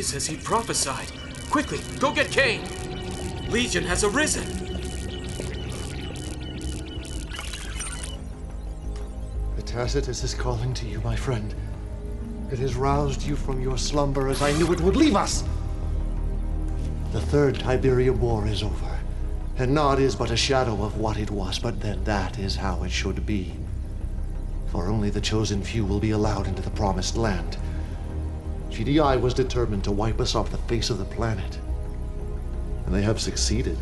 as he prophesied. Quickly, go get Kane! Legion has arisen! The Tacitus is calling to you, my friend. It has roused you from your slumber as I knew it would leave us. The Third Tiberium War is over, and Nod is but a shadow of what it was, but then that is how it should be. For only the chosen few will be allowed into the Promised Land. GDI was determined to wipe us off the face of the planet. And they have succeeded.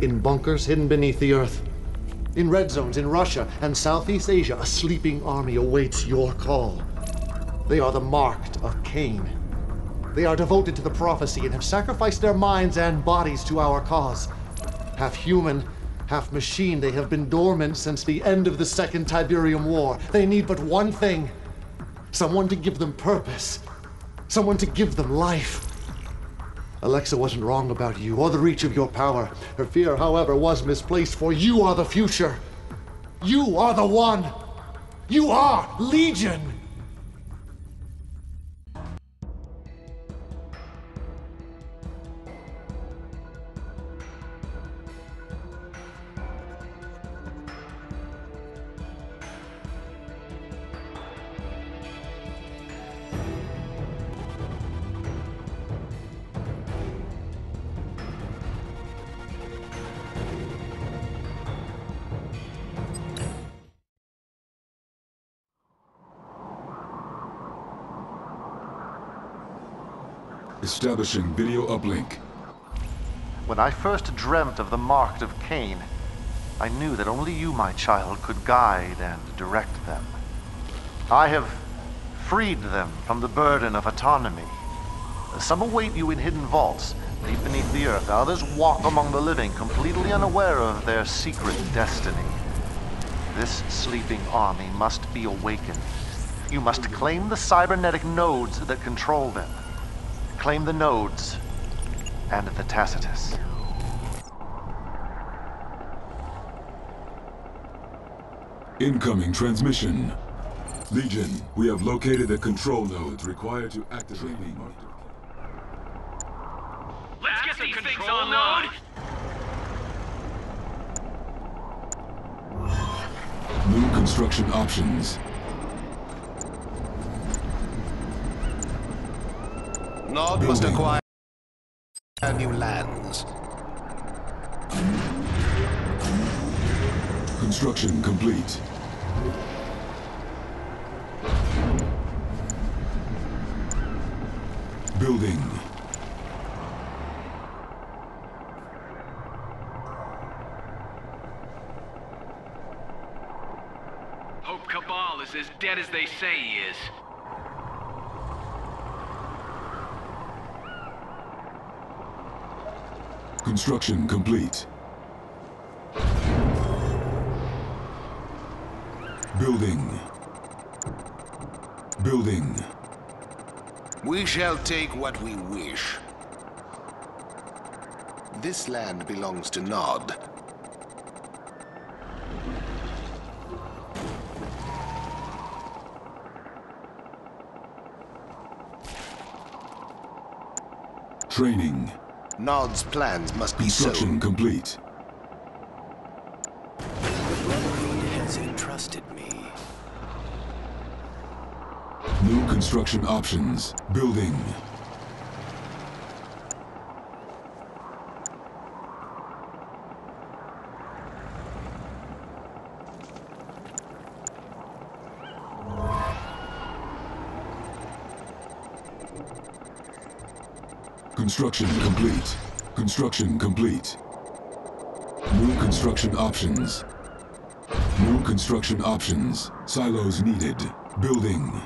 In bunkers hidden beneath the earth, in red zones in Russia and Southeast Asia, a sleeping army awaits your call. They are the marked of Kane. They are devoted to the prophecy and have sacrificed their minds and bodies to our cause. Half human, half machine, they have been dormant since the end of the Second Tiberium War. They need but one thing someone to give them purpose, someone to give them life. Alexa wasn't wrong about you or the reach of your power. Her fear, however, was misplaced, for you are the future. You are the one. You are Legion. Establishing video uplink. When I first dreamt of the marked of Kane, I knew that only you, my child, could guide and direct them. I have freed them from the burden of autonomy. Some await you in hidden vaults, deep beneath the earth. Others walk among the living, completely unaware of their secret destiny. This sleeping army must be awakened. You must claim the cybernetic nodes that control them. Claim the nodes and the Tacitus. Incoming transmission. Legion, we have located the control nodes required to activate the Let's get these things on New construction options. Nod must acquire new lands. Construction complete. Building. Hope Cabal is as dead as they say he is. Construction complete. Building. Building. We shall take what we wish. This land belongs to Nod. Training. Nod's plans must be Construction sown. complete. Has entrusted me. New construction options. Building. Construction complete. Construction complete. New construction options. New construction options. Silos needed. Building.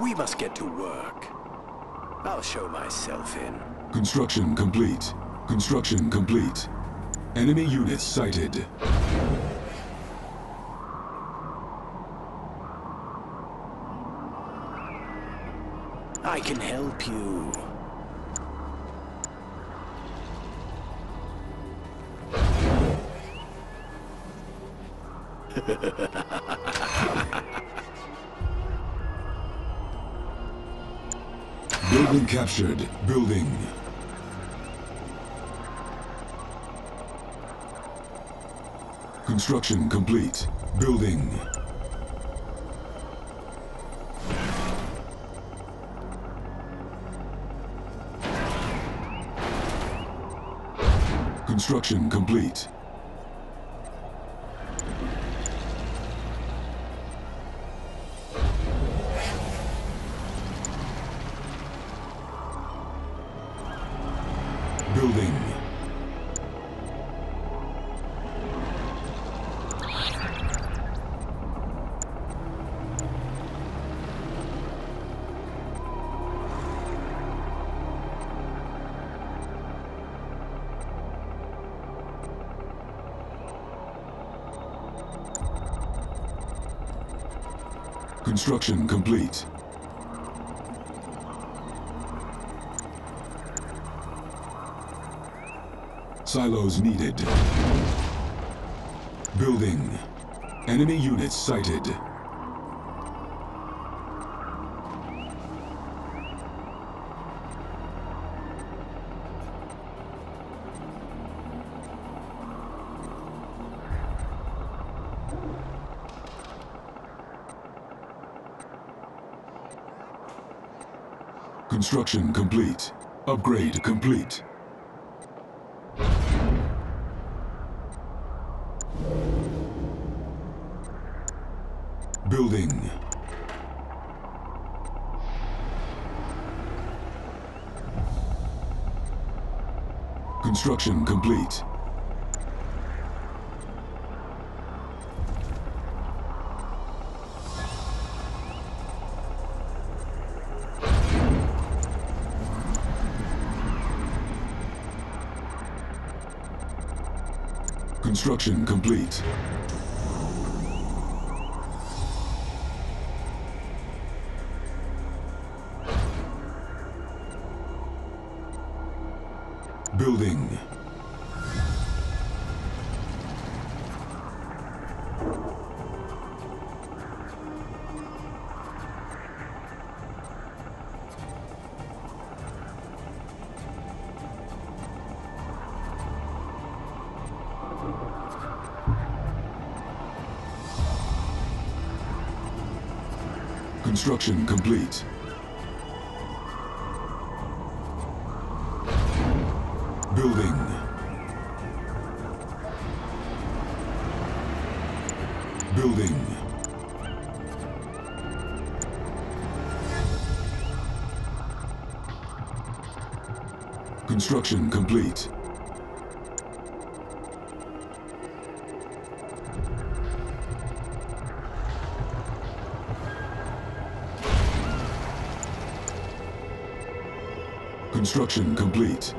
We must get to work. I'll show myself in. Construction complete. Construction complete. Enemy units sighted. can help you. Building captured. Building. Construction complete. Building. Construction complete. Construction complete. Silos needed. Building. Enemy units sighted. Construction complete. Upgrade complete. Building. Construction complete. Construction complete. Construction complete. Building. Building. Construction complete. Construction complete.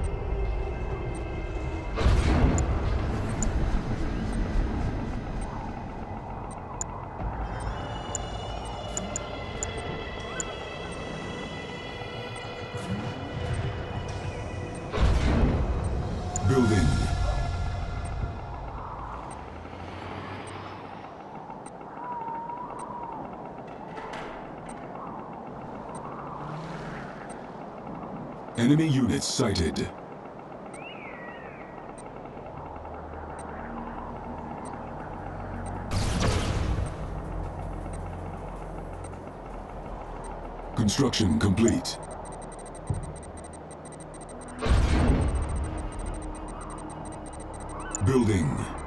Enemy units sighted. Construction complete. Building.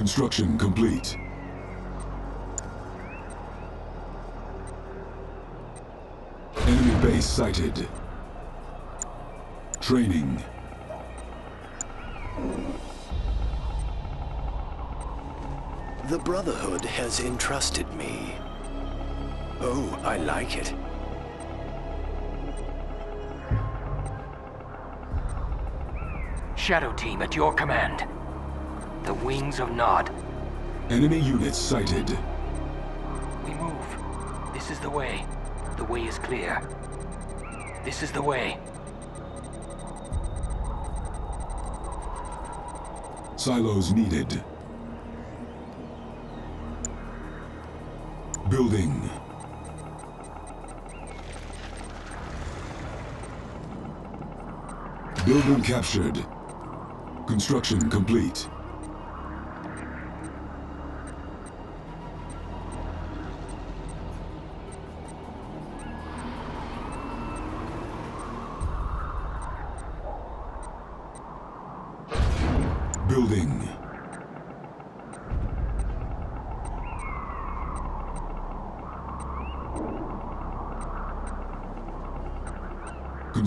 Construction complete. Enemy base sighted. Training. The Brotherhood has entrusted me. Oh, I like it. Shadow Team at your command. The wings of Nod. Enemy units sighted. We move. This is the way. The way is clear. This is the way. Silos needed. Building. Building captured. Construction complete.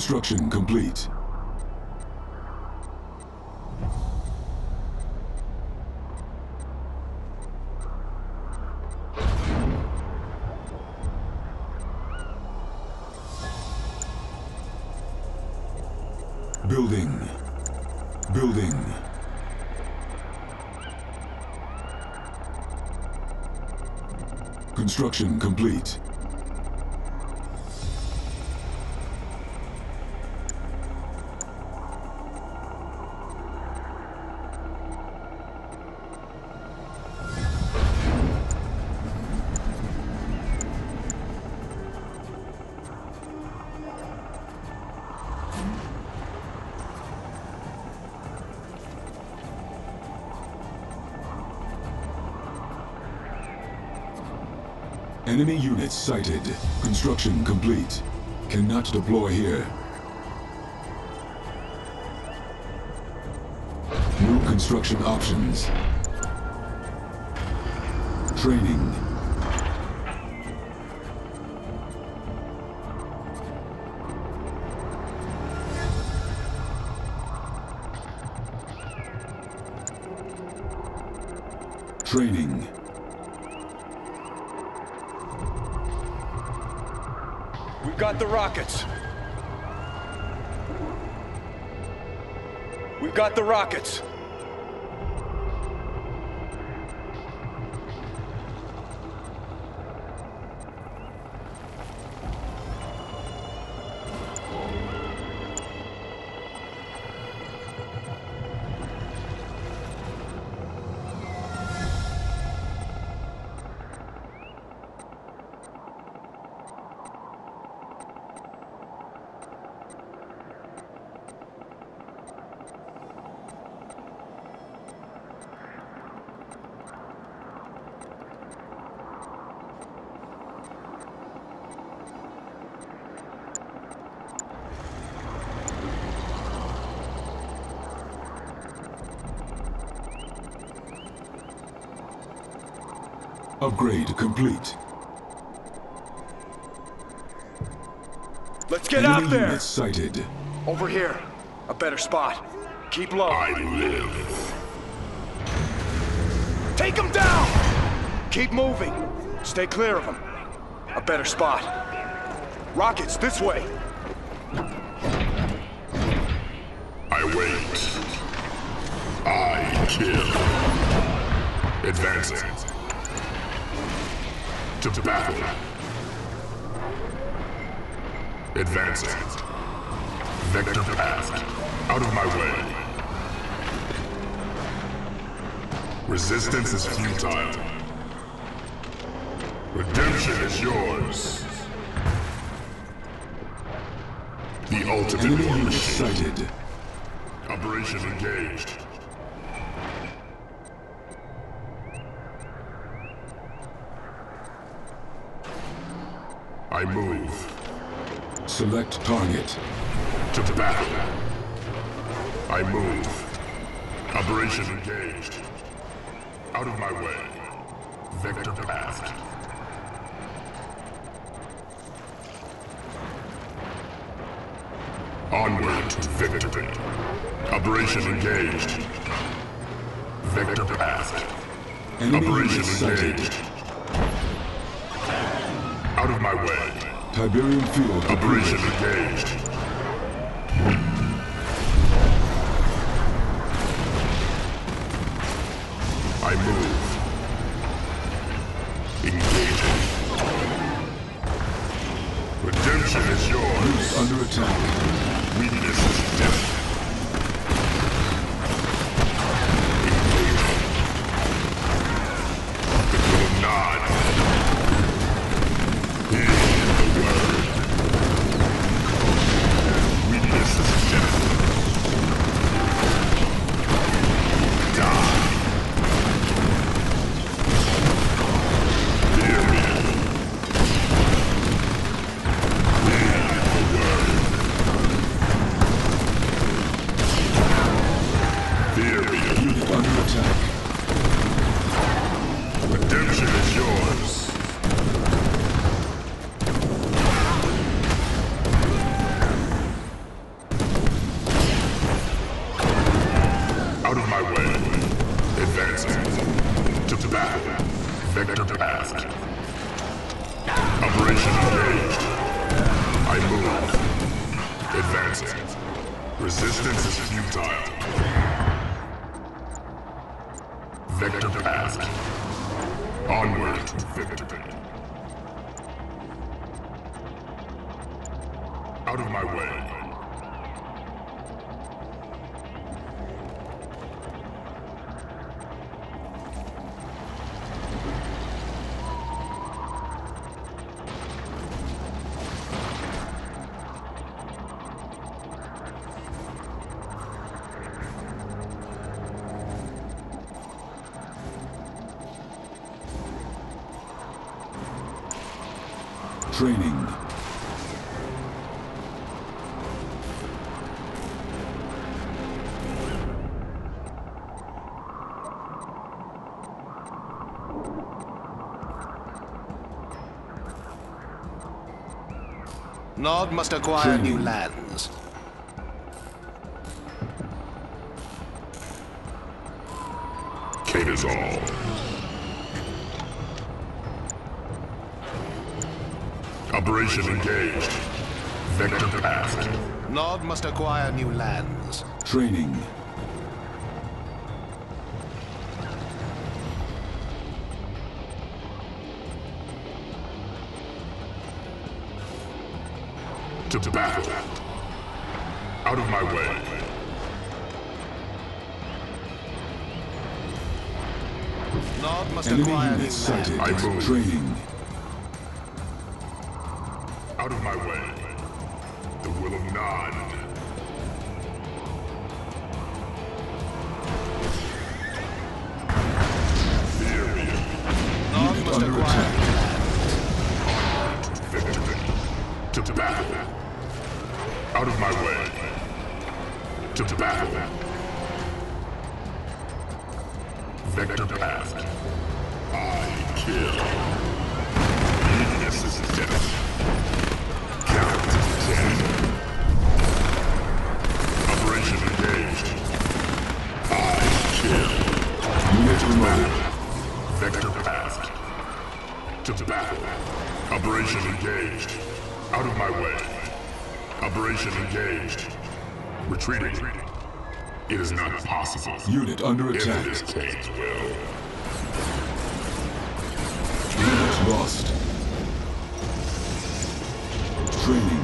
Construction complete. Building. Building. Construction complete. Units sighted. Construction complete. Cannot deploy here. New construction options. Training. Training. Got the rockets. We've got the rockets. Complete. Let's get Enemy out there! sighted. Over here. A better spot. Keep low. I live. Take him down! Keep moving. Stay clear of him. A better spot. Rockets, this way. I wait. I kill. Advancing. To battle. Advancing. Vector passed. Out of my way. Resistance is futile. Redemption is yours. The ultimate Enemy units sighted. Operation engaged. I move Select target. to the battle. I move. Operation engaged. Out of my way. Vector passed. Onward to victory. Operation engaged. Vector. Enemy Operation engaged highway. Tiberium field. Abrasion engaged. Nod must acquire new lands. Kate is all. Operation engaged. Vector path. Nod must acquire new lands. Training. acquired in. I move. Training. Retreating. It is not possible. Unit under attack. If. Unit lost. Training.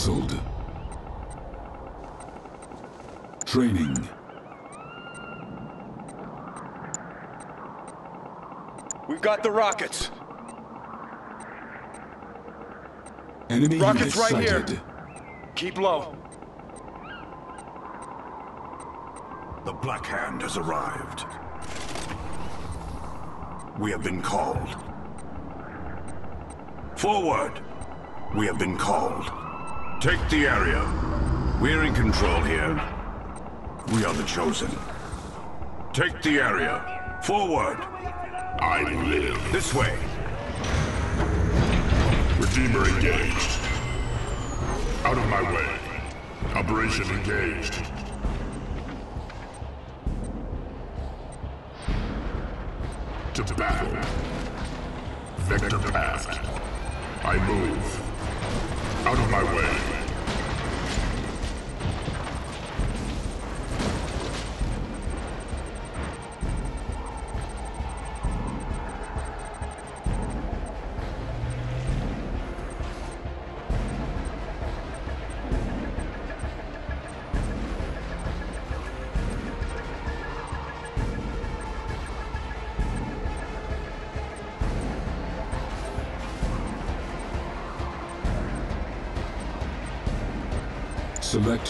cancelled. Training. We've got the rockets. Enemy rockets right sighted. here. Keep low. The Black Hand has arrived. We have been called. Forward! We have been called. Take the area. We're in control here. We are the chosen. Take the area. Forward! I live. This way. Redeemer engaged. Out of my way. Operation engaged. To battle. Vector path. I move. Out of my way.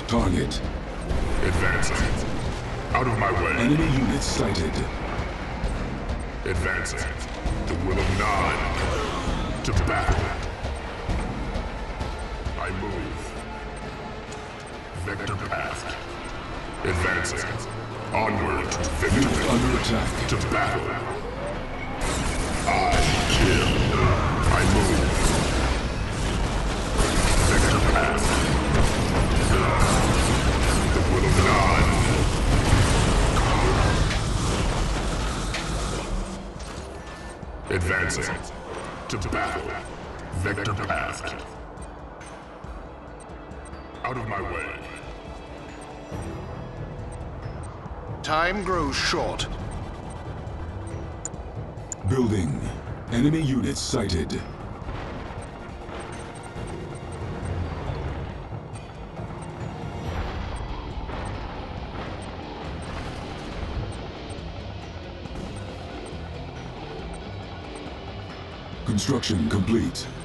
Target. Advancing. Out of my way. Enemy units sighted. Advancing. The will of none. To battle. I move. Vector path. Advancing. Onward to victory. Under attack. To battle. I kill. To battle. Vector path. Out of my way. Time grows short. Building. Enemy units sighted. Construction complete.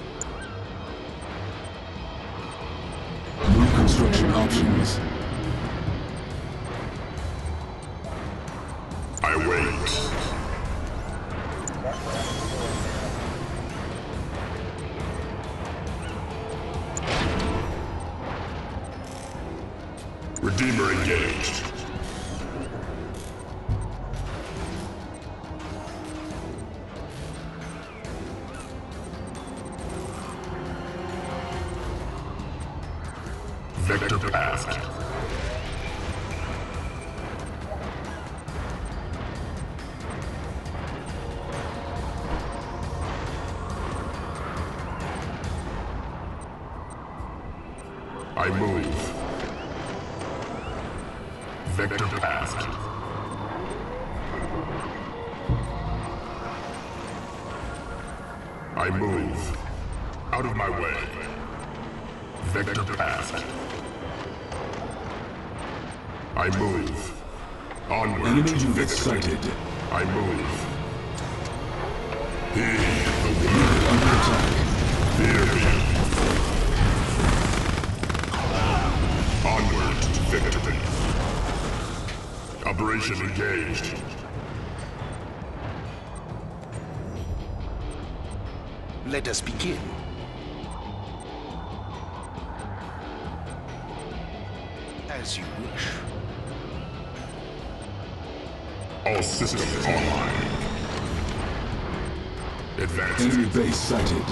Sighted.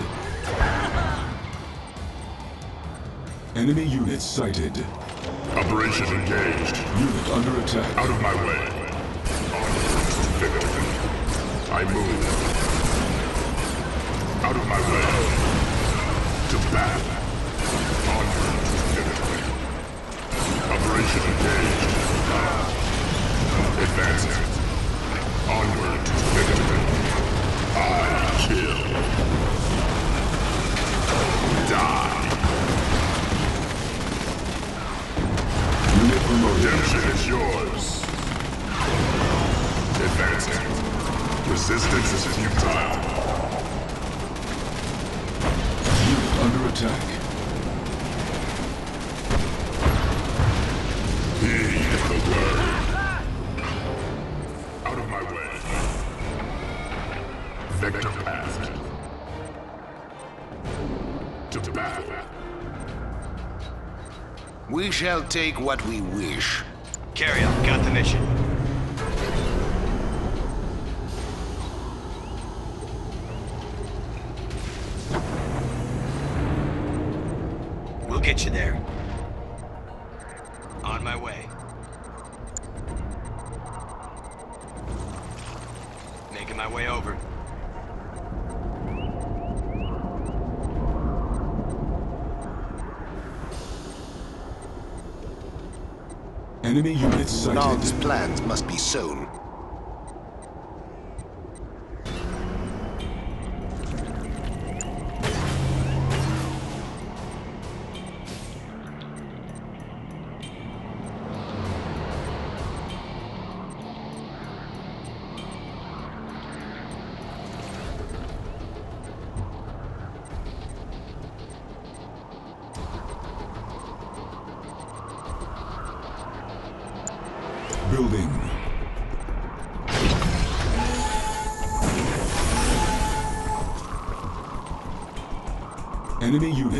Enemy units sighted. Operation engaged. Unit under attack. Out of my way. Onward to victory. I move. Resistance is futile. You under attack. Heed the word. Out of my way. Vector path. To battle. We shall take what we wish. Carry on. Got the mission.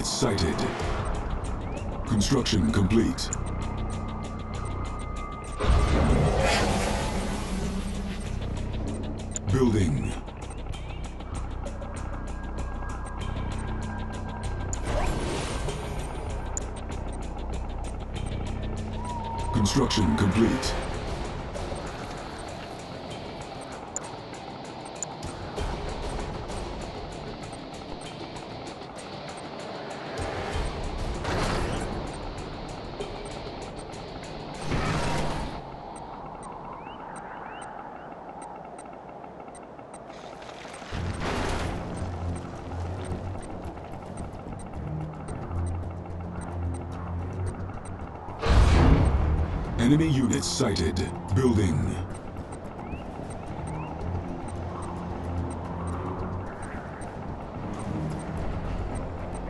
Units sighted. Construction complete. Building. Construction complete. Sighted. Building.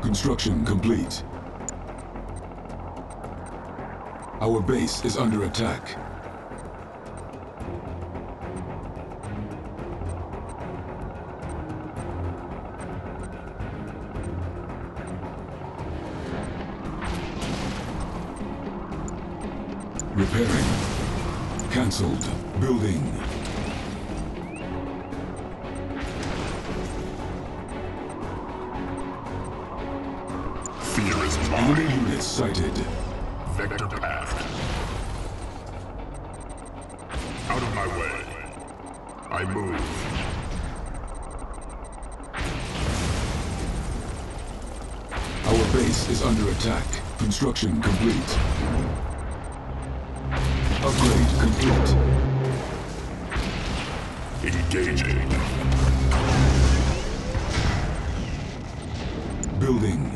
Construction complete. Our base is under attack. Sighted. Vector path. Out of my way. I move. Our base is under attack. Construction complete. Upgrade complete. Engaging. Building.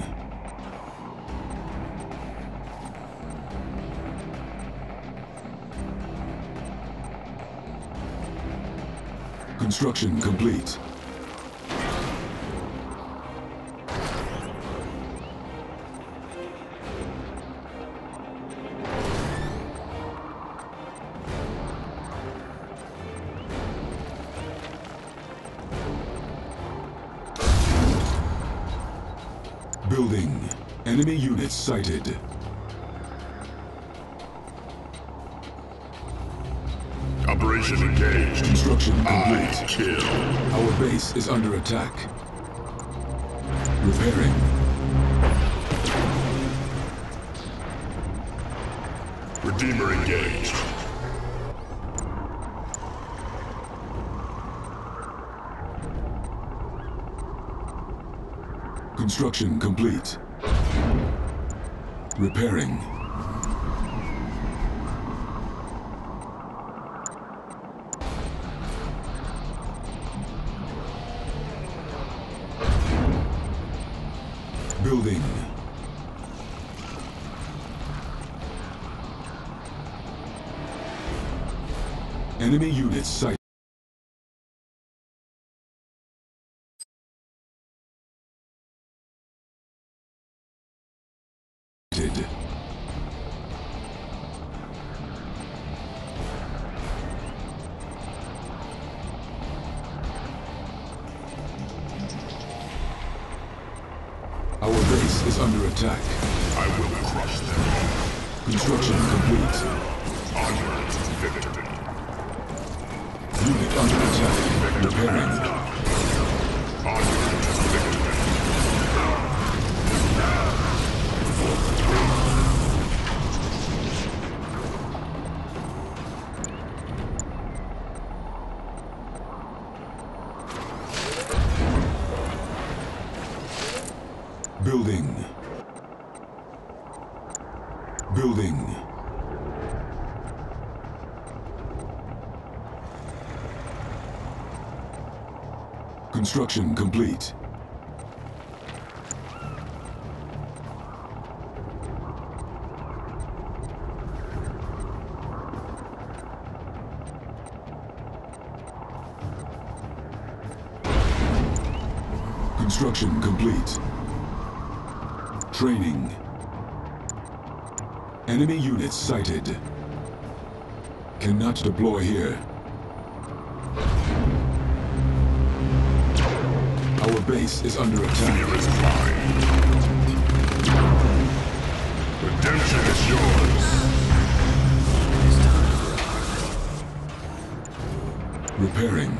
Construction complete. Building. Enemy units sighted. Construction I complete. kill. Our base is under attack. Repairing. Redeemer engaged. Construction complete. Repairing. Enemy units Construction complete. Construction complete. Training. Enemy units sighted. Cannot deploy here. Base is under attack. Fear is mine. Redemption is yours. Repairing.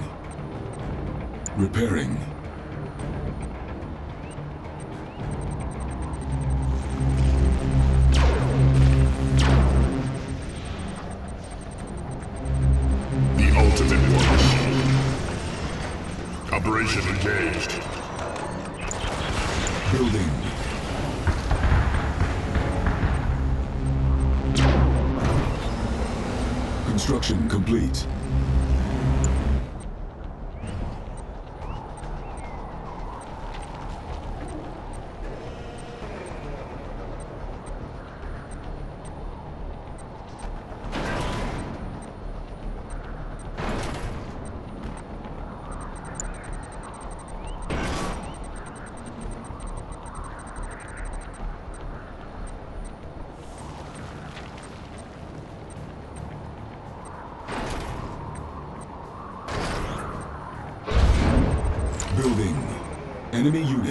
Repairing.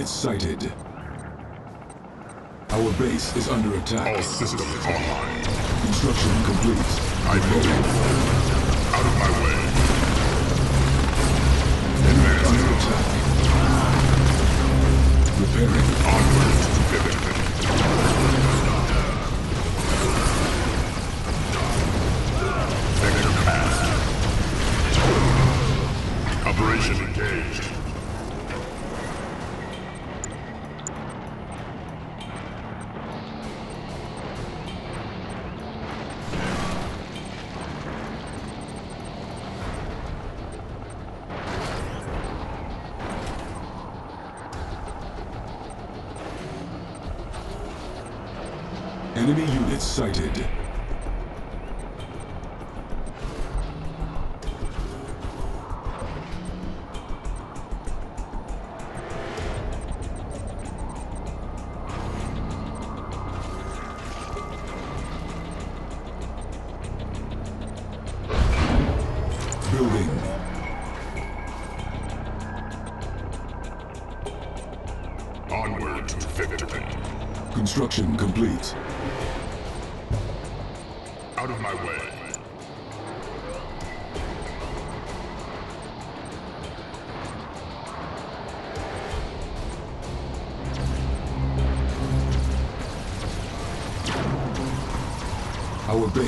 Enemy units sighted. Our base is under attack. All systems online. Construction complete. I move. Out of my way. Advance. Under attack. Repairing. Onward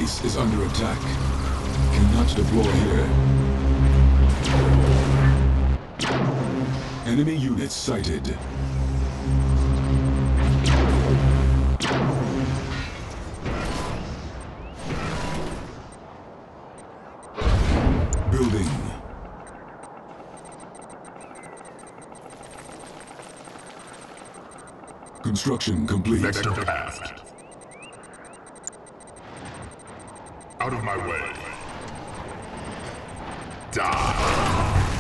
base is under attack. Cannot deploy here. Enemy units sighted. Building. Construction complete. Vector passed. Out of my way. Die.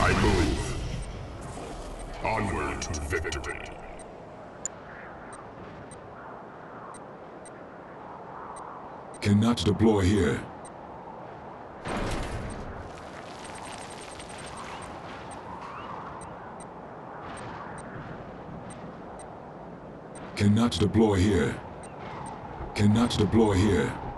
I move. Onward to victory. Cannot deploy here. Cannot deploy here. Cannot deploy here.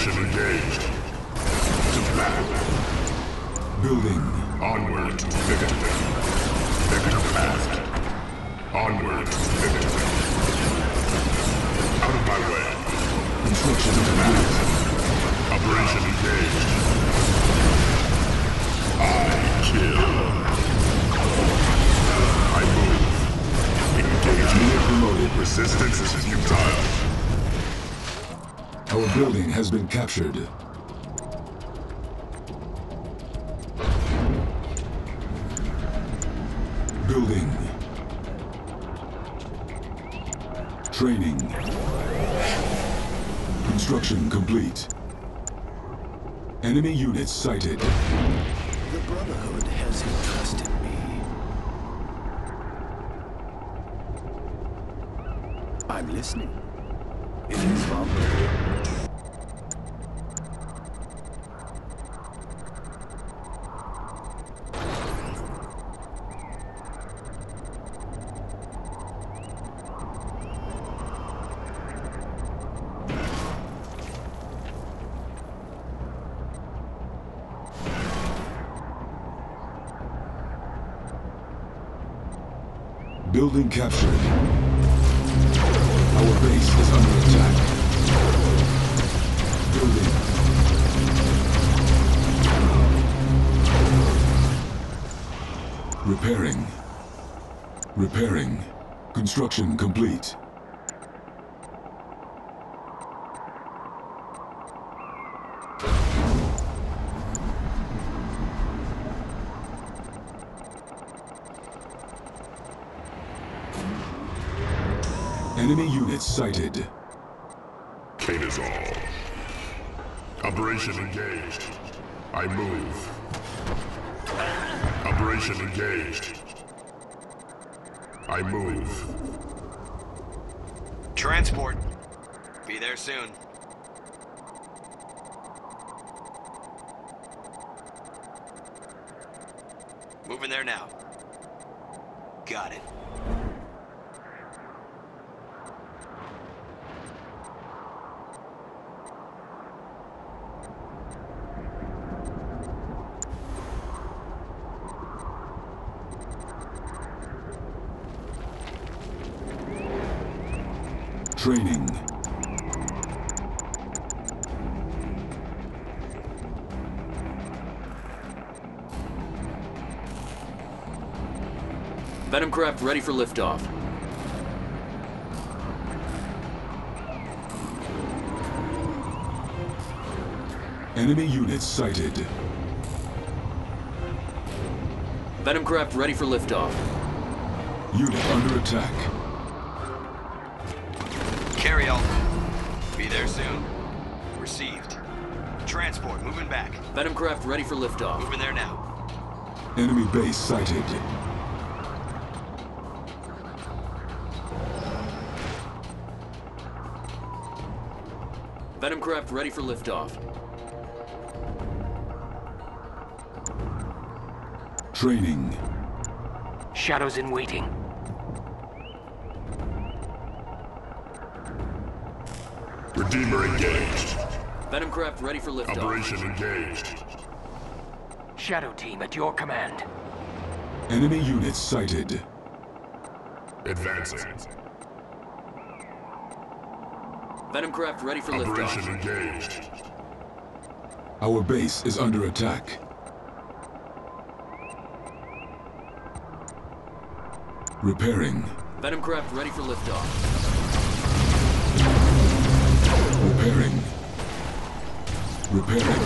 Operation engaged. Captured. Building. Training. Construction complete. Enemy units sighted. The Brotherhood has entrusted me. I'm listening. It is Father. Captured. Our base is under attack. Building. Repairing. Repairing. Construction complete. Enemy units sighted. Kane is all. Operation engaged. I move. Operation engaged. I move. Transport. Be there soon. Venom craft ready for liftoff. Enemy units sighted. Venom craft ready for liftoff. Unit under attack. Carry on. Be there soon. Received. Transport moving back. Venom craft ready for liftoff. Moving there now. Enemy base sighted. Ready for liftoff. Training. Shadows in waiting. Redeemer engaged. Venom craft ready for liftoff. Operation engaged. Shadow team at your command. Enemy units sighted. Advancing. Venom craft ready for Operation liftoff. engaged. Our base is under attack. Repairing. Venom craft ready for liftoff. Repairing. Repairing.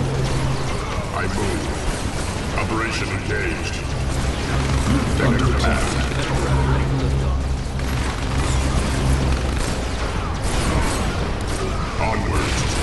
I move. Operation engaged. Under attack.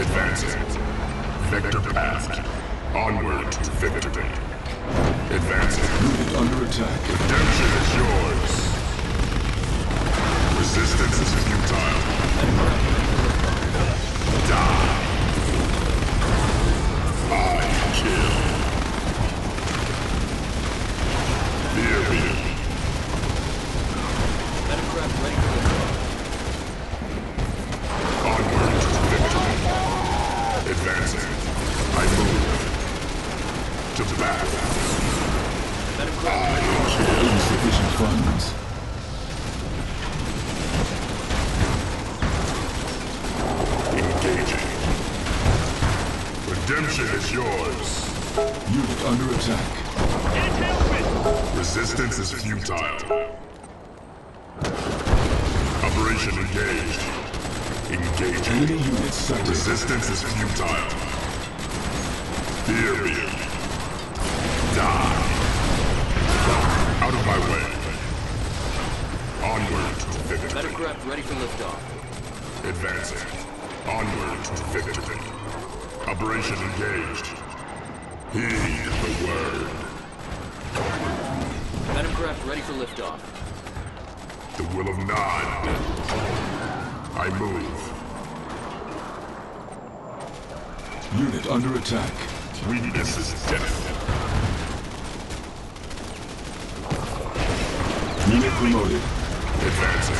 Advancing. Vector passed. Onward to victory. Advancing. Unit under attack. Redemption is yours. Resistance is futile. Die. I kill. Fear me. Onward to victory. Advancing. I move. To battle. I kill. Insufficient funds. Engaging. Redemption is yours. Unit under attack. Resistance is futile. Operation engaged. Engaging. Enemy unit sighted. Resistance is futile. Fear me. Die. Out of my way. Onward to victory. Metacraft ready for liftoff. Advancing. Onward to victory. Operation engaged. Heed the word. Metacraft ready for liftoff. The will of Nod. I move. Unit under attack. Weakness is death. Unit promoted. Advancing.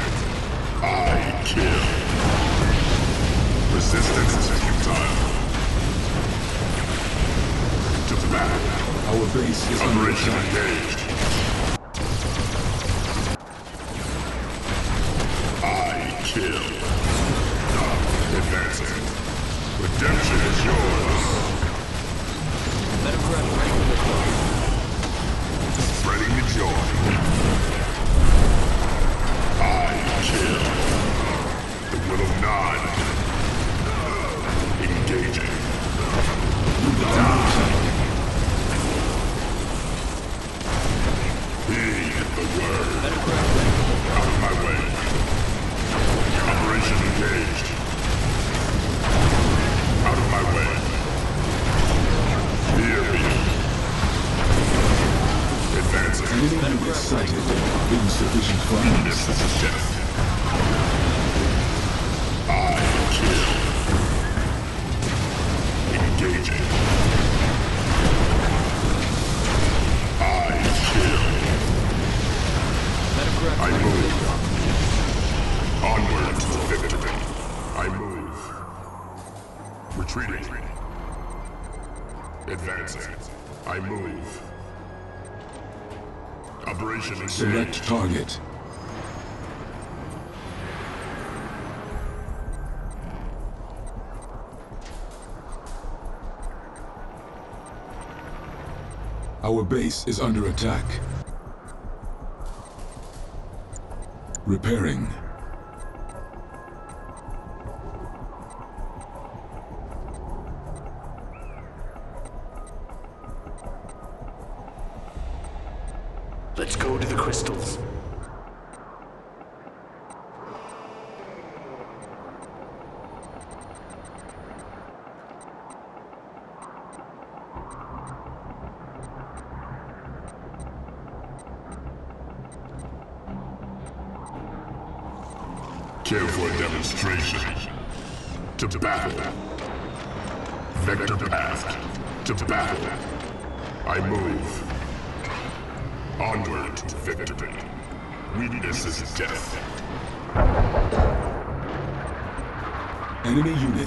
I kill. Resistance is futile. To battle. Our base is under attack. engaged. Our base is under attack. Repairing.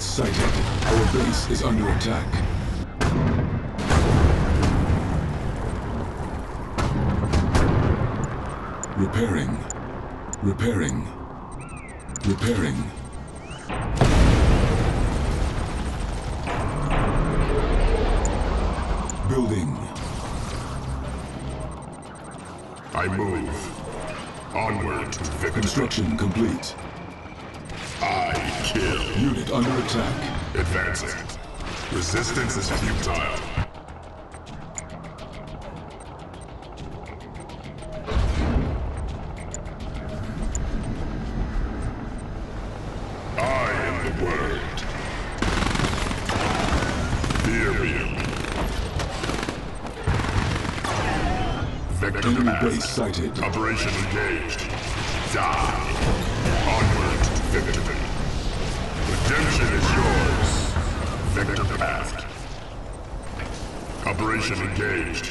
Units sighted. Our base is under attack. Repairing. Repairing. Repairing. Building. I move. Onward to victory. Construction complete. Kill. Unit under attack. Advancing. Resistance is futile. I am the word. Fear me. Vector Enemy base sighted. Operation engaged. Die. Engaged.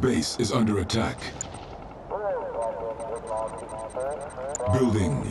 base is under attack. Building.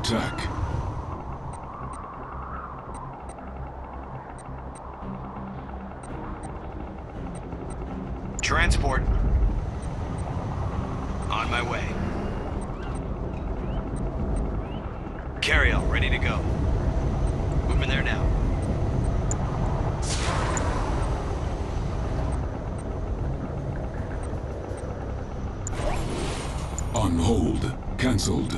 attack. Transport. On my way. Carrier, ready to go. Moving there now. On hold. Cancelled.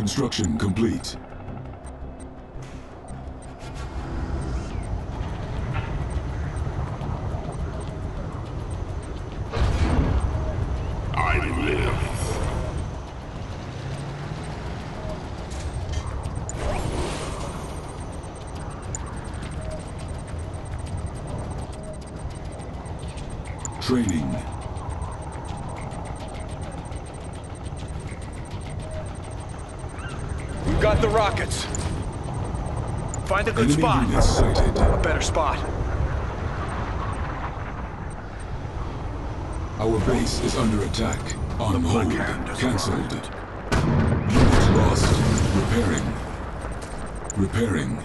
Construction complete. A good spot. A better spot. Our base is under attack. On hold. Hand has Cancelled. lost. Repairing. Repairing.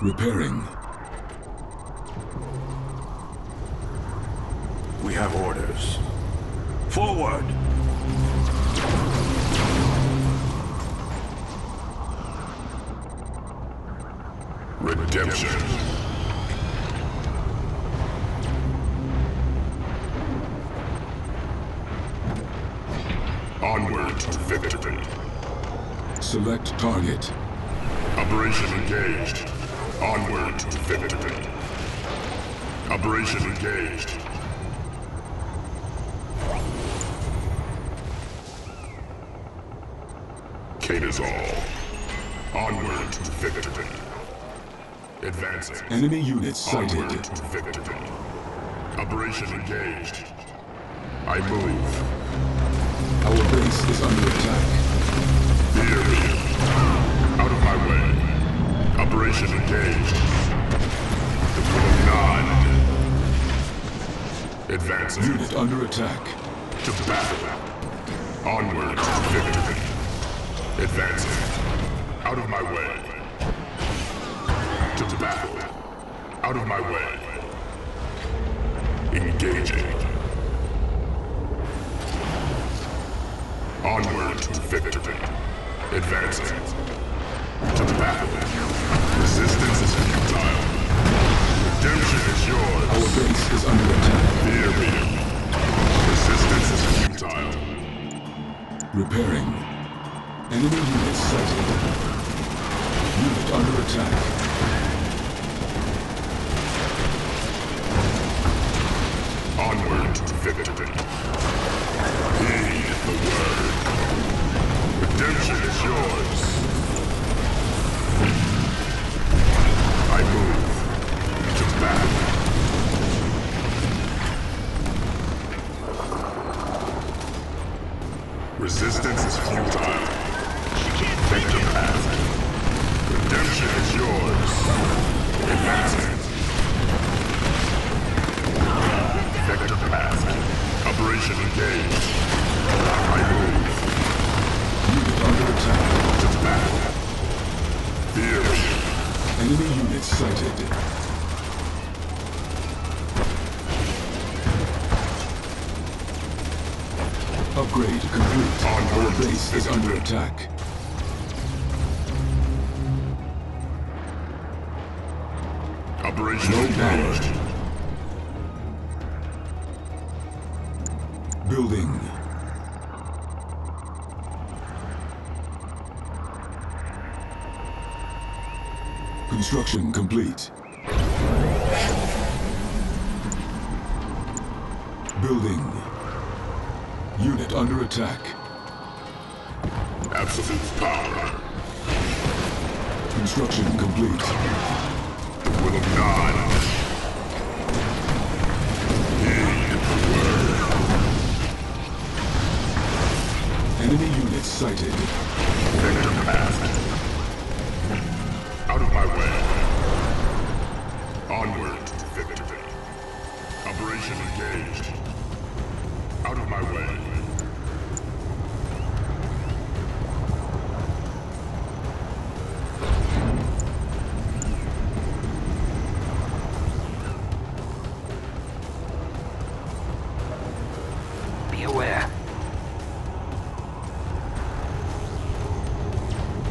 Repairing. We have orders. Target. Operation engaged. Onward to victory. Operation engaged. All. Onward to victory. Advancing. Enemy units sighted. Onward to victory. Operation engaged. I move. Our base is under attack. Fear me. Out of my way. Operation engaged. The of. Advancing. Unit under attack. To battle. Onward to victory. Advancing. Out of my way. To battle. Out of my way. Engaging. Resistance is futile. Upgrade complete. Our base is under attack. Operation No. Building. Construction complete. Attack. Absolute power. Construction complete. The will of God.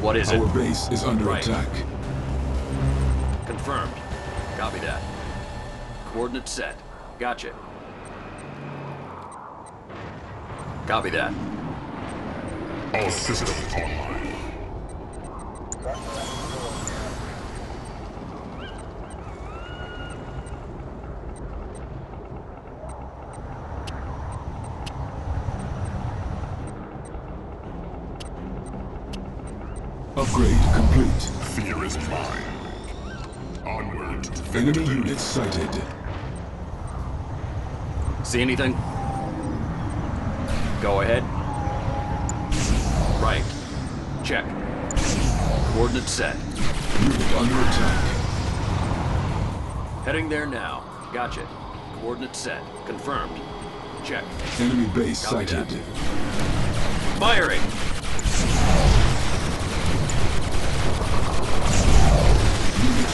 What is it? Our base is under Right. attack. Confirmed. Copy that. Coordinates set. Gotcha. Copy that. All systems online. Upgrade complete. Fear is mine. Onward to Enemy victory. units sighted. See anything? Go ahead. Right. Check. Coordinates set. Under attack. Heading there now. Gotcha. Coordinates set. Confirmed. Check. Enemy base Copy sighted. that. Firing!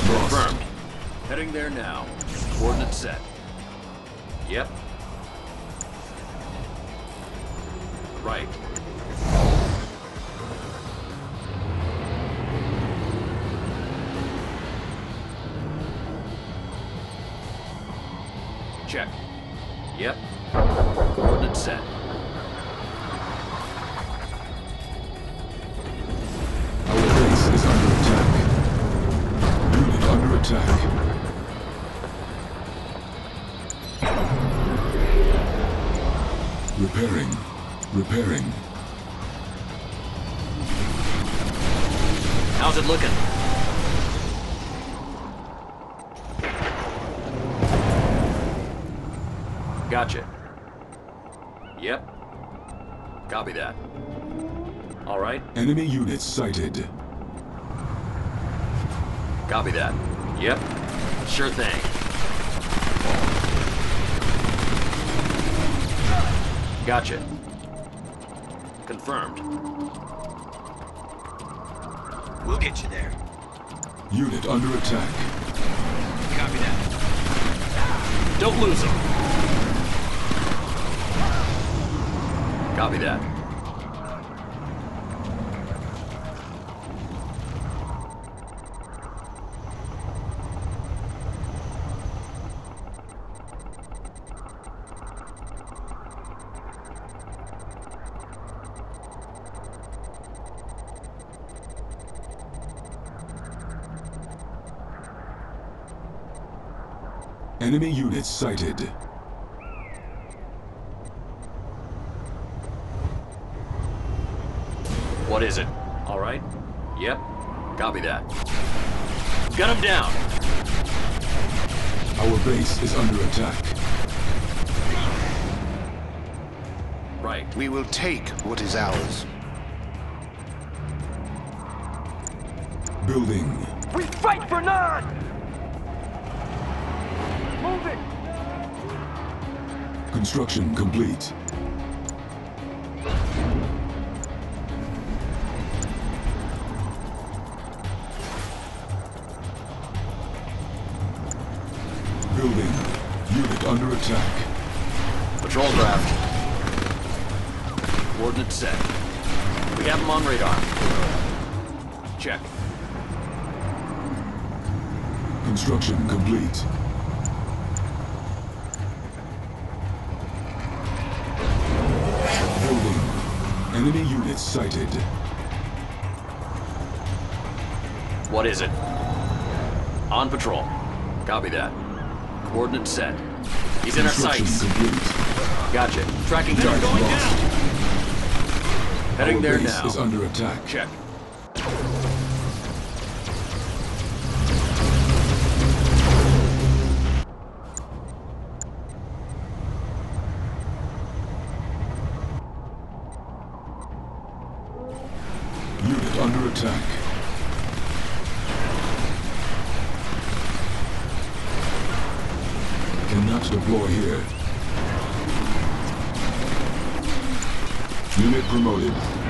Confirmed. Heading there now. Coordinates set. Yep. Check. Yep. Coordinates set. Our base is under attack. Unit under attack. Repairing. Repairing. How's it looking? Gotcha. Yep. Copy that. All right. Enemy units sighted. Copy that. Yep. Sure thing. Gotcha. Confirmed. We'll get you there. Unit under attack. Copy that. Don't lose them. Copy that. Enemy units sighted. What is it? All right. Yep. Copy that. Gun him down. Our base is under attack. Right. We will take what is ours. Building. We fight for none! Move it! Construction complete. Under attack. Check. Unit under attack. Cannot deploy here. Unit promoted.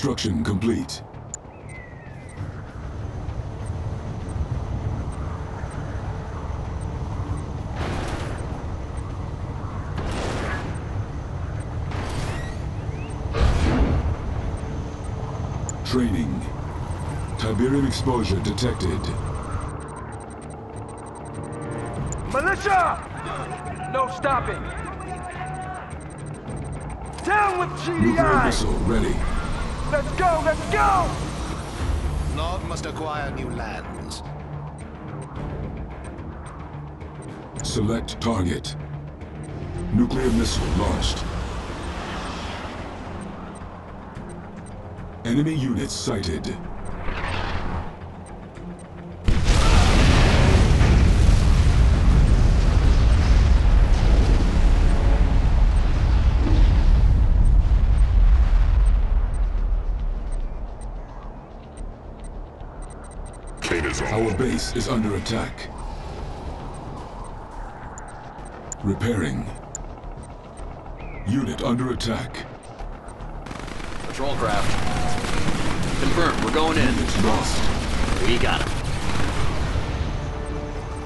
Construction complete. Training. Tiberium exposure detected. Militia! No stopping! Down with GDI! Nuclear missile ready. Let's go, let's go! Nod must acquire new lands. Select target. Nuclear missile launched. Enemy units sighted. Base is under attack. Repairing. Unit under attack. Patrol craft. Confirmed, we're going in. Units lost. We got him.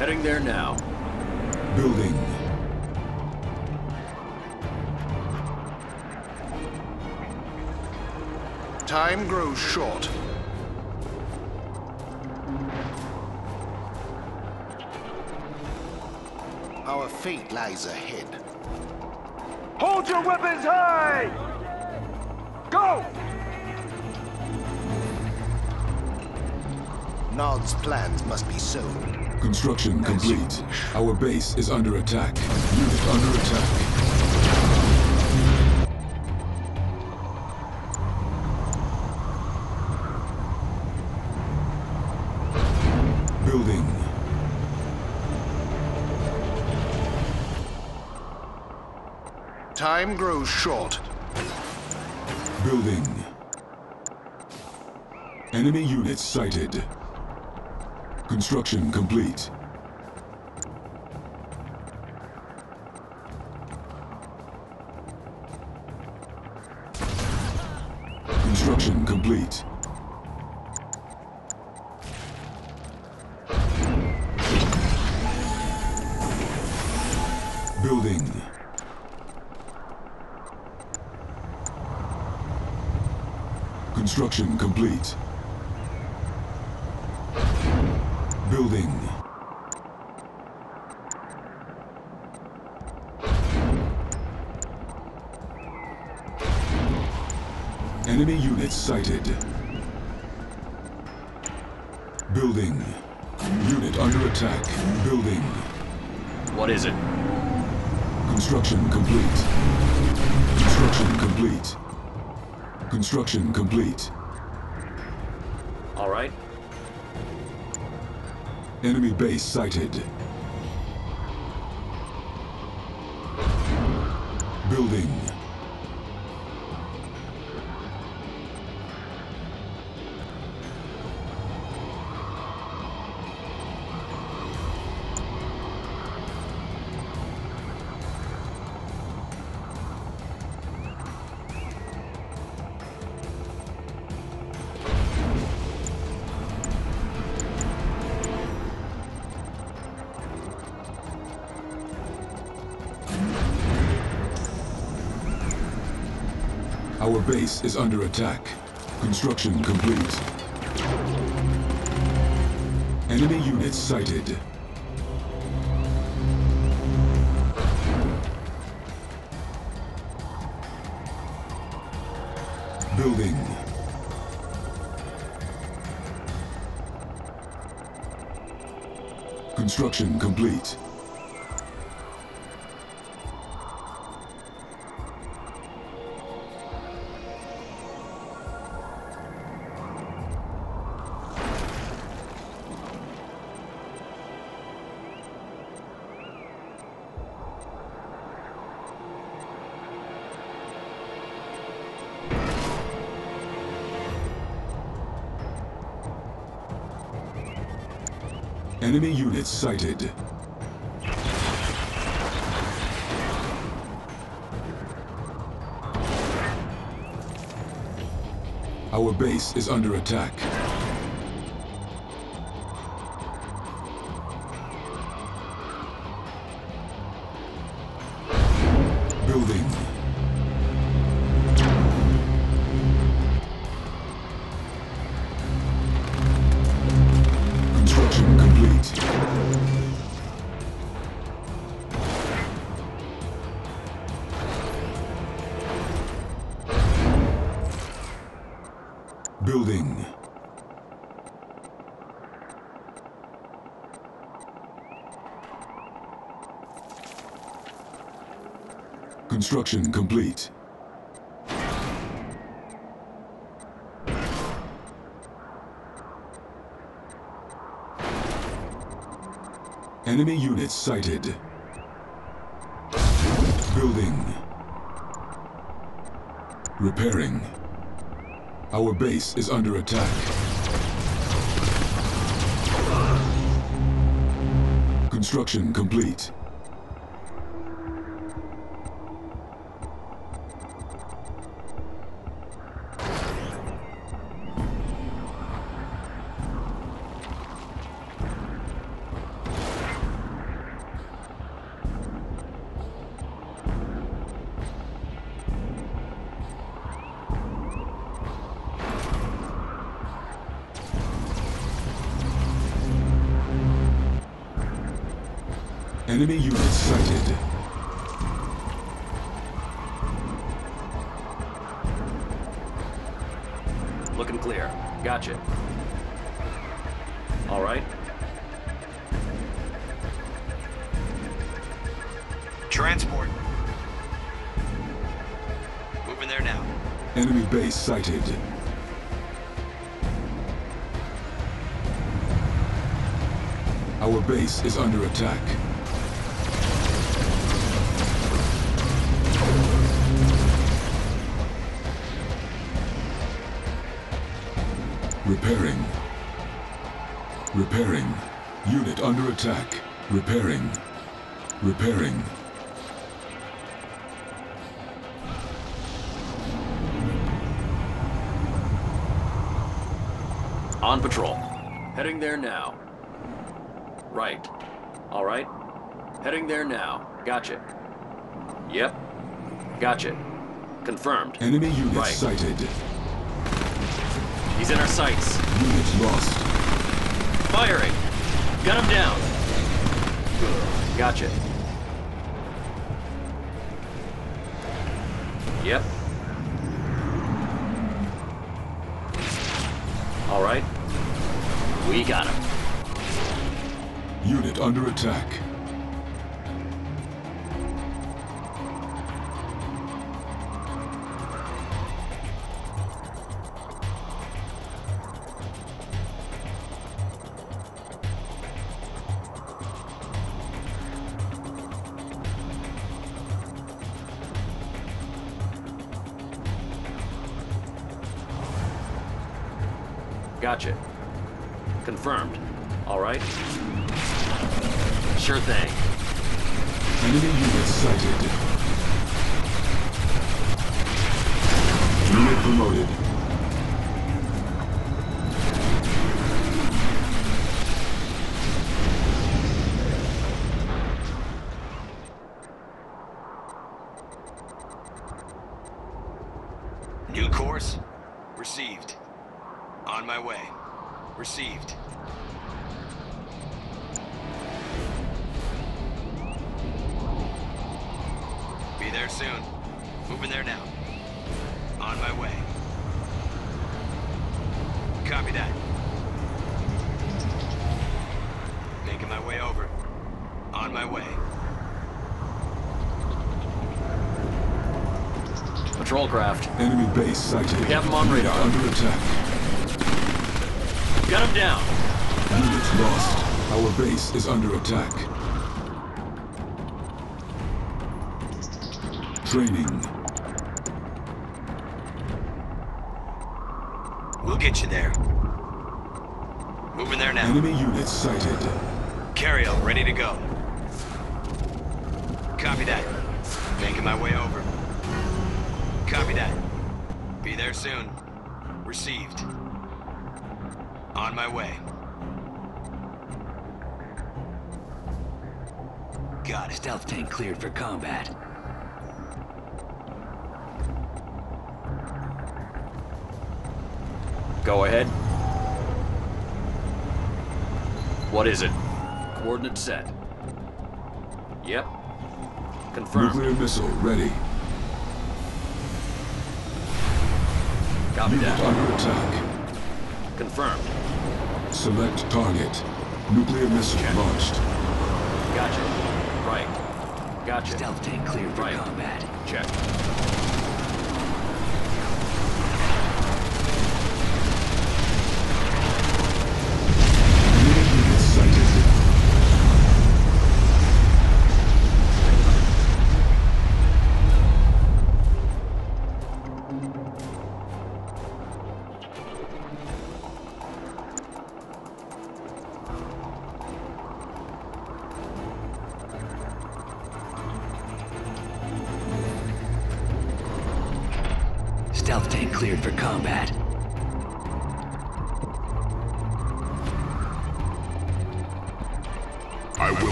Heading there now. Building. Time grows short. Fate lies ahead. Hold your weapons high! Go! Nod's plans must be sown. Construction complete. Our base is under attack. Unit under attack. Time grows short. Building. Enemy units sighted. Construction complete. Construction complete. Building. Construction complete. Building. Enemy units sighted. Building. Unit under attack. Building. What is it? Construction complete. Construction complete. Construction complete. All right. Enemy base sighted. Base is under attack. Construction complete. Enemy units sighted. Building. Construction complete. Units sighted. Our base is under attack. Construction complete. Enemy units sighted. Building. Repairing. Our base is under attack. Construction complete. Is under attack. Repairing. Repairing. Unit under attack. Repairing. Repairing. On patrol. Heading there now. Right. All right. Heading there now. Gotcha. Yep. Gotcha. Confirmed. Enemy unit Right. sighted. He's in our sights. Unit lost. Firing. Gun him down. Gotcha. Yep. All right. We got him. Unit under attack. New course. Received. On my way. Received. Be there soon. Moving there now. On my way. Copy that. Making my way over. On my way. Patrol craft. Enemy base sighted. We have him on radar. Under attack. Got him down. Units lost. Our base is under attack. Training. We'll get you there. Moving there now. Enemy units sighted. Carrier ready to go. Copy that. Making my way over. Copy that. Be there soon. Received. On my way. Got it. Stealth tank cleared for combat. Go ahead. What is it? Coordinate set. Yep. Confirmed. Nuclear missile ready. Copy Unit that. under attack. Confirmed. Select target. Nuclear missile launched. Gotcha. Right. Gotcha. Stealth tank cleared for Right. combat. Check.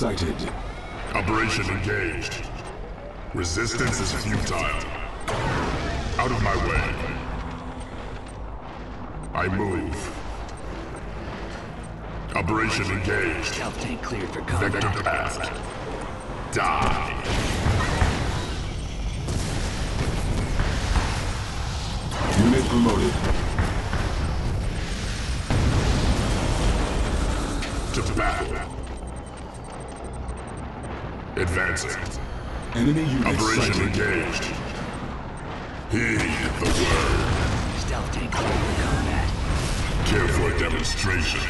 Sighted. Operation engaged. Resistance is futile. Out of my way. I move. Operation engaged. Stealth tank cleared for Vector combat. path. Die. Unit promoted. To battle. Advancing. Enemy units Operation sighted. engaged. Heed the word. Stealth tank cleared combat. Care for a demonstration.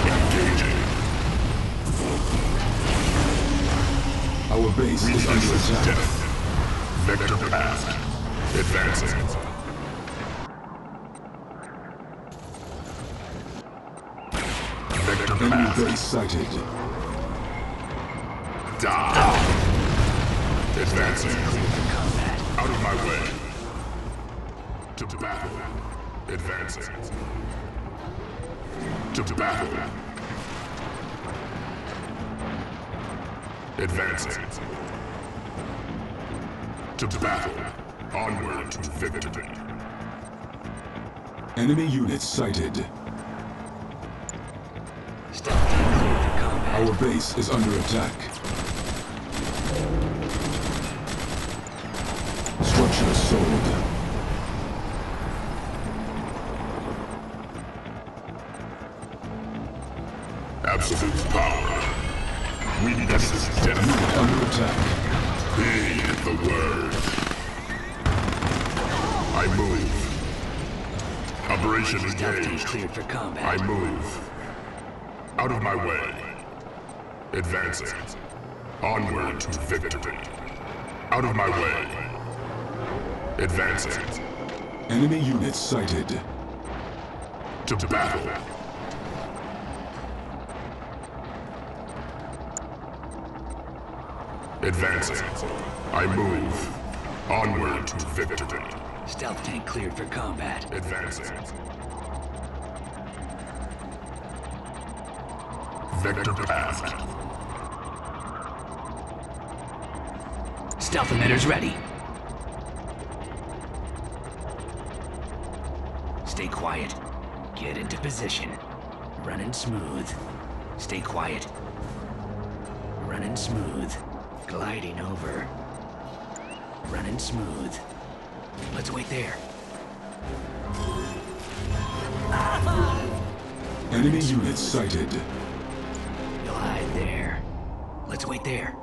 Engaging. Our base is under Weakness is attack. death. Vector path. Advancing. Vector Enemy path. base sighted. Die. Advancing. Out of my way. To battle. Advancing. To battle. Advancing. To battle. Onward to victory. Enemy units sighted. Stealth tank cleared for combat. Our base is under attack. To victory. Out of my way. Advancing. Enemy units sighted. To battle. Advancing. I move. Onward to victory. Stealth tank cleared for combat. Advancing. Vector path. Stealth emitters ready. Stay quiet. Get into position. Running smooth. Stay quiet. Running smooth. Gliding over. Running smooth. Let's wait there. Enemy units sighted. You'll hide there. Let's wait there.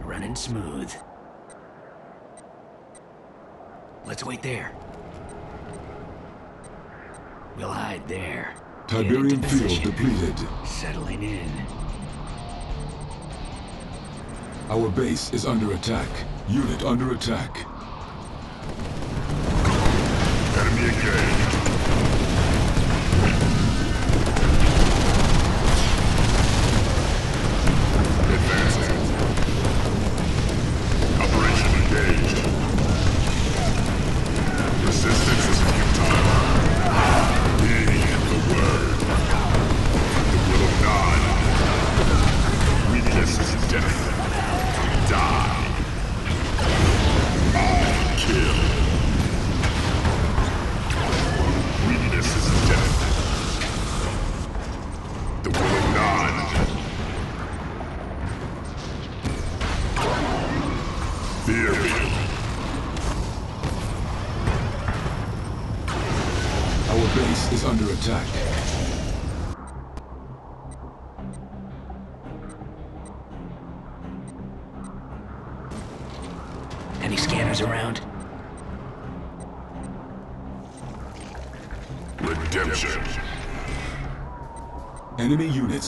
Running smooth. Let's there. We'll hide there. Tiberium field depleted. Settling in. Our base is under attack. Unit under attack. Enemy engaged.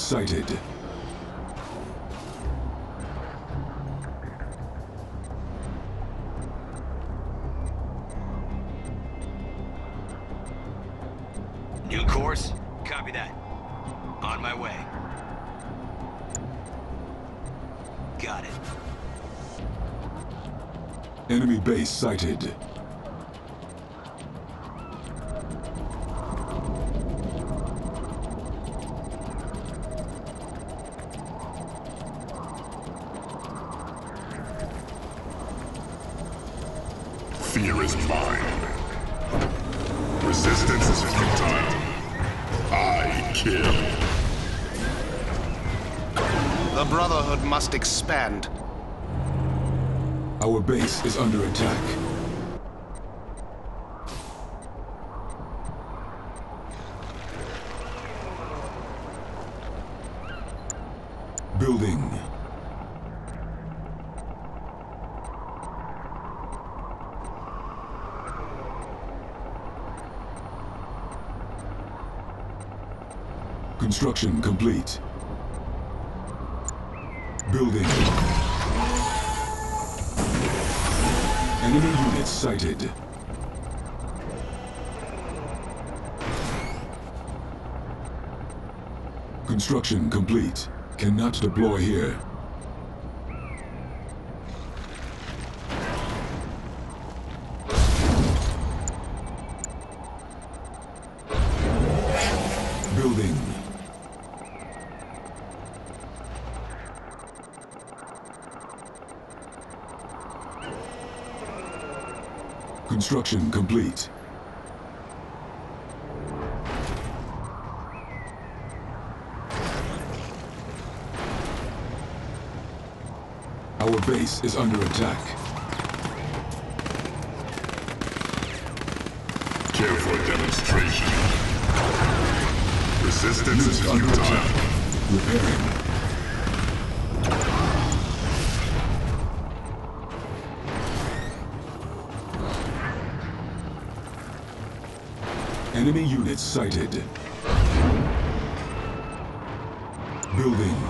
sighted. New course? Copy that. On my way. Got it. Enemy base sighted. base is under attack. Building. Construction complete. Building. sighted. Construction complete. Cannot deploy here. Construction complete. Our base is under attack. Care for a demonstration. Resistance is under futile. attack. Repairing. Enemy units sighted. Building.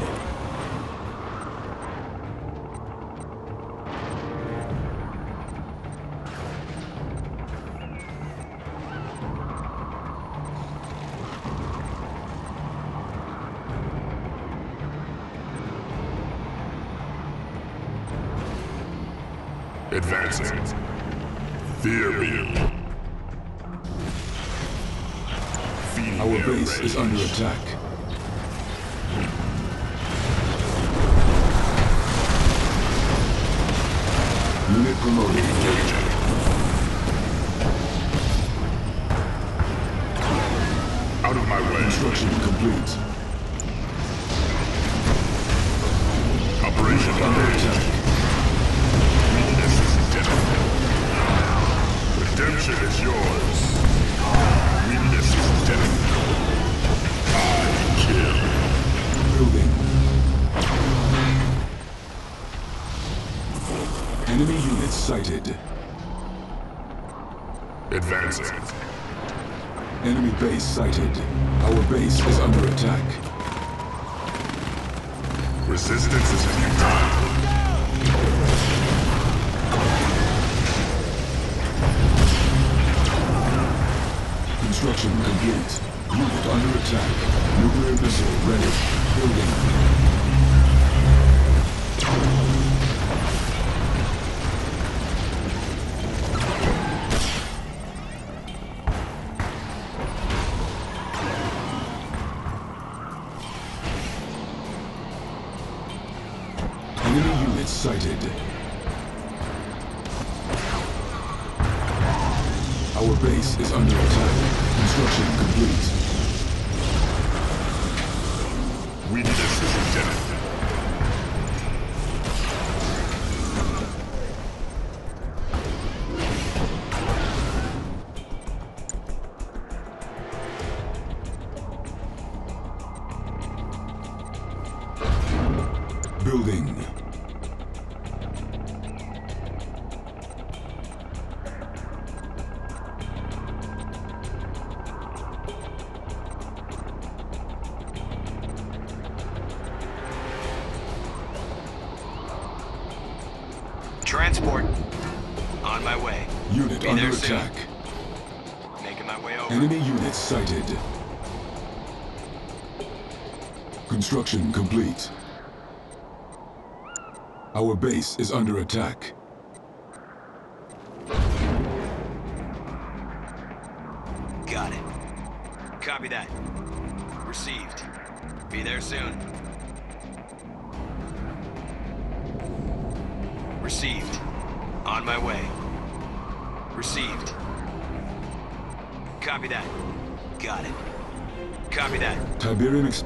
Enemy units sighted. Construction complete. Our base is under attack.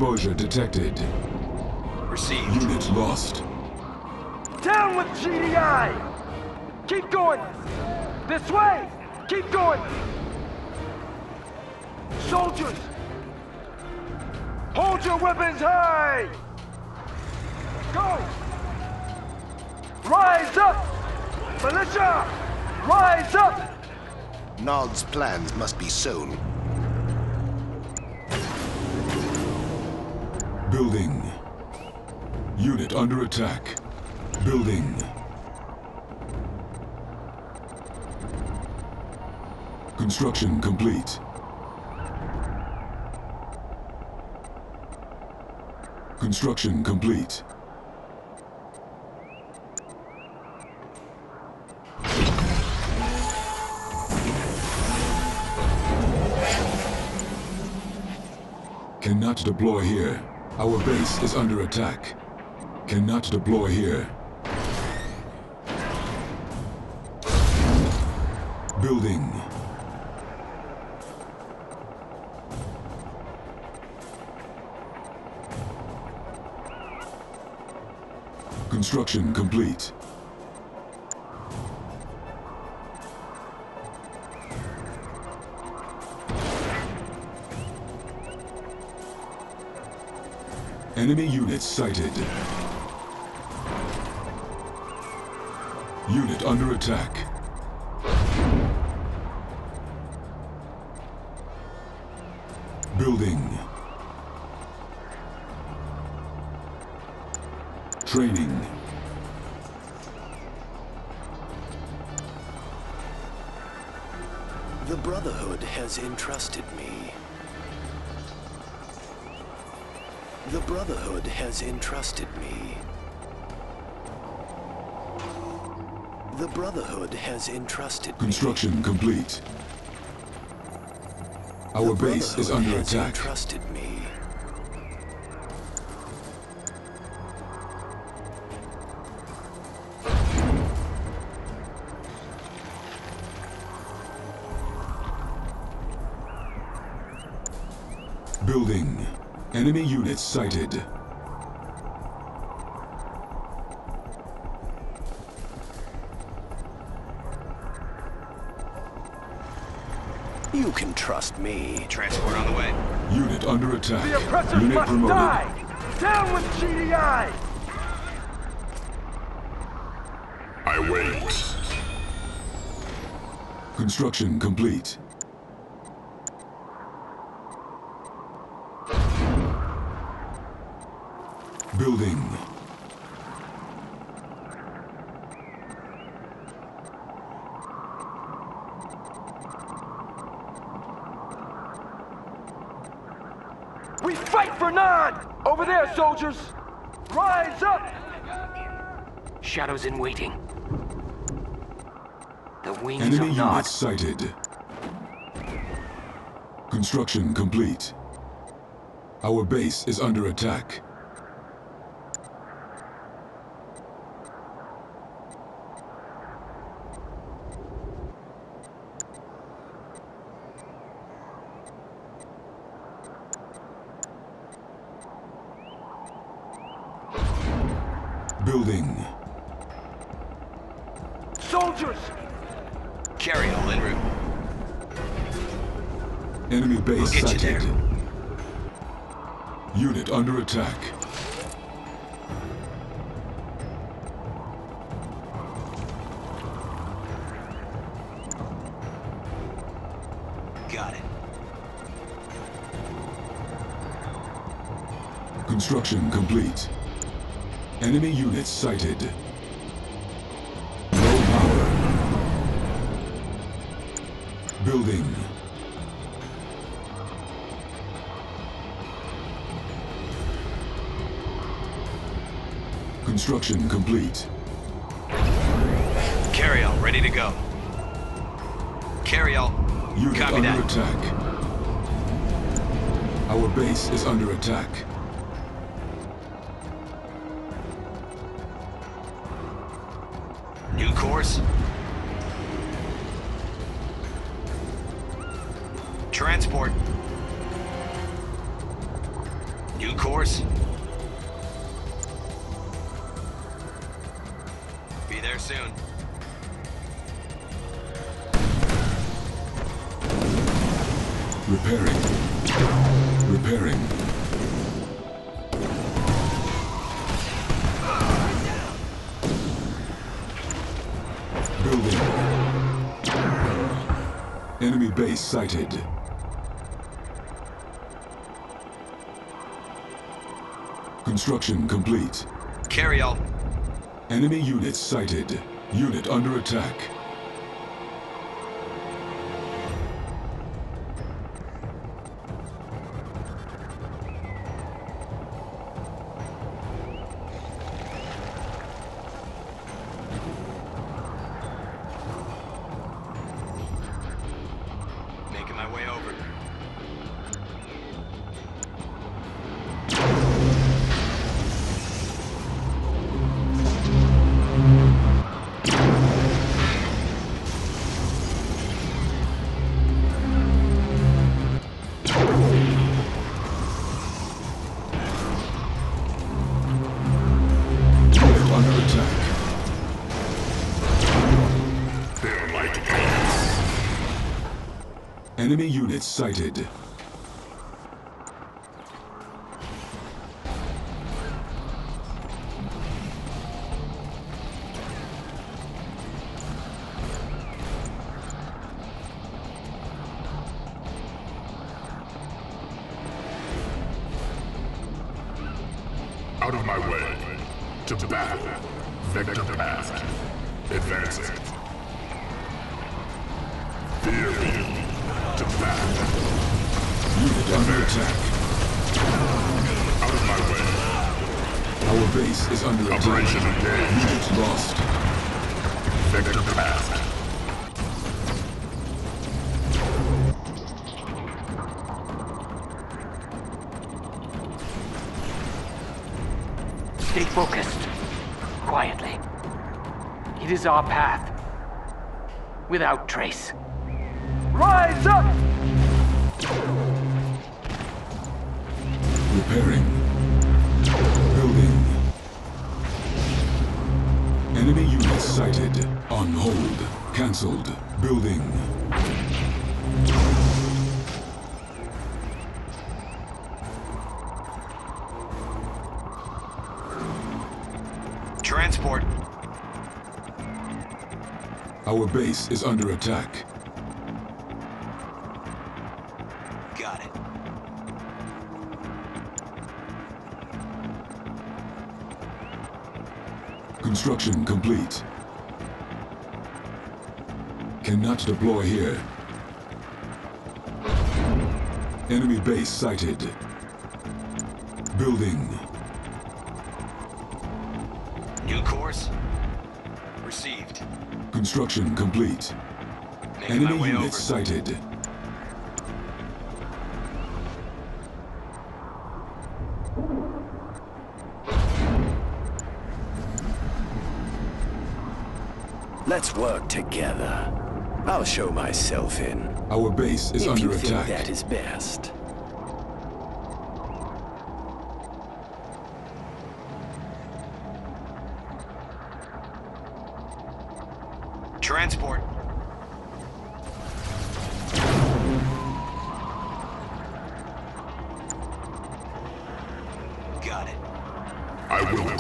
Exposure detected. Received. Unit lost. Down with GDI! Keep going! This way! Keep going! Soldiers! Hold your weapons high! Go! Rise up! Militia! Rise up! Nod's plans must be sown. Building. Unit under attack. Building. Construction complete. Construction complete. Cannot deploy here. Our base is under attack. Cannot deploy here. Building. Construction complete. Enemy units sighted. Unit under attack. Building. Training. The Brotherhood has entrusted has entrusted me. The Brotherhood has entrusted me. Construction complete. Our The base is under has attack. entrusted me. Building. Enemy units sighted. You can trust me. Transport on the way. Unit under attack. The oppressors Unit must promoted. die! Down with GDI! I wait. Construction complete. Building. We fight for Nod! Over there, soldiers! Rise up! In waiting. The wings Enemy of Nod. units sighted. Construction complete. Our base is under attack. Construction complete. Carryall ready to go. Carryall. Unit Copy under that. attack. Our base is under attack. Base sighted. Construction complete. Carryall. Enemy units sighted. Unit under attack. Enemy units sighted. Is our path. Without trace. Rise up! Repairing. Building. Enemy units sighted. On hold. Cancelled. Base is under attack. Got it. Construction complete. Cannot deploy here. Enemy base sighted. Building. Construction complete. Making Enemy units over. sighted. Let's work together. I'll show myself in. Our base is if under you think attack. that is best.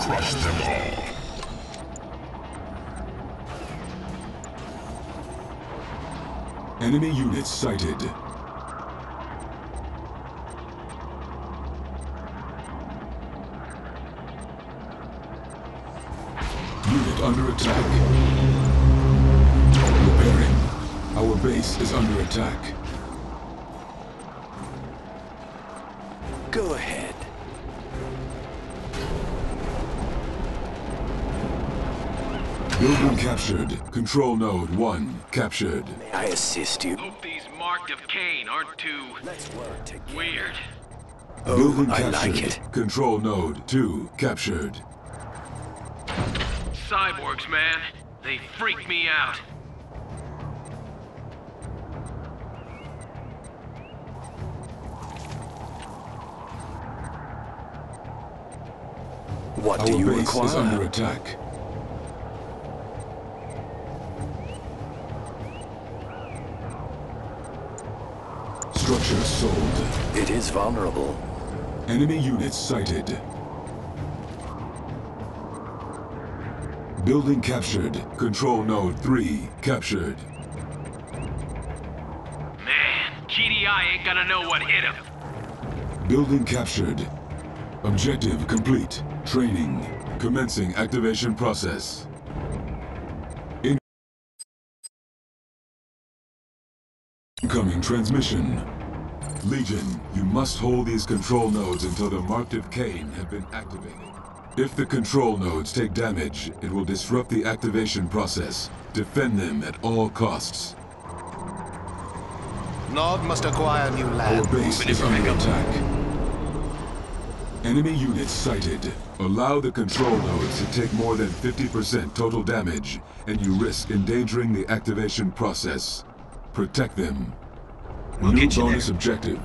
crush them all. Enemy units sighted. Unit under attack. Repairing. Our base is under attack. Go ahead. Building captured. Control node 1 captured. May I assist you? Hope these marked of Kane aren't too Let's work together. weird. Oh, Building I captured. like it. Control node 2 captured. Cyborgs, man. They freak me out. What Our do you base is under attack. Structure sold. It is vulnerable. Enemy units sighted. Building captured. Control node 3 captured. Man, GDI ain't gonna know what hit him. Building captured. Objective complete. Training. Commencing activation process. Incoming transmission. Legion, you must hold these control nodes until the marked of Kane have been activated. If the control nodes take damage, it will disrupt the activation process. Defend them at all costs. Nod must acquire new Our land. base is under attack. Enemy units sighted. Allow the control nodes to take more than 50% total damage, and you risk endangering the activation process. Protect them. We'll New get you bonus there. objective.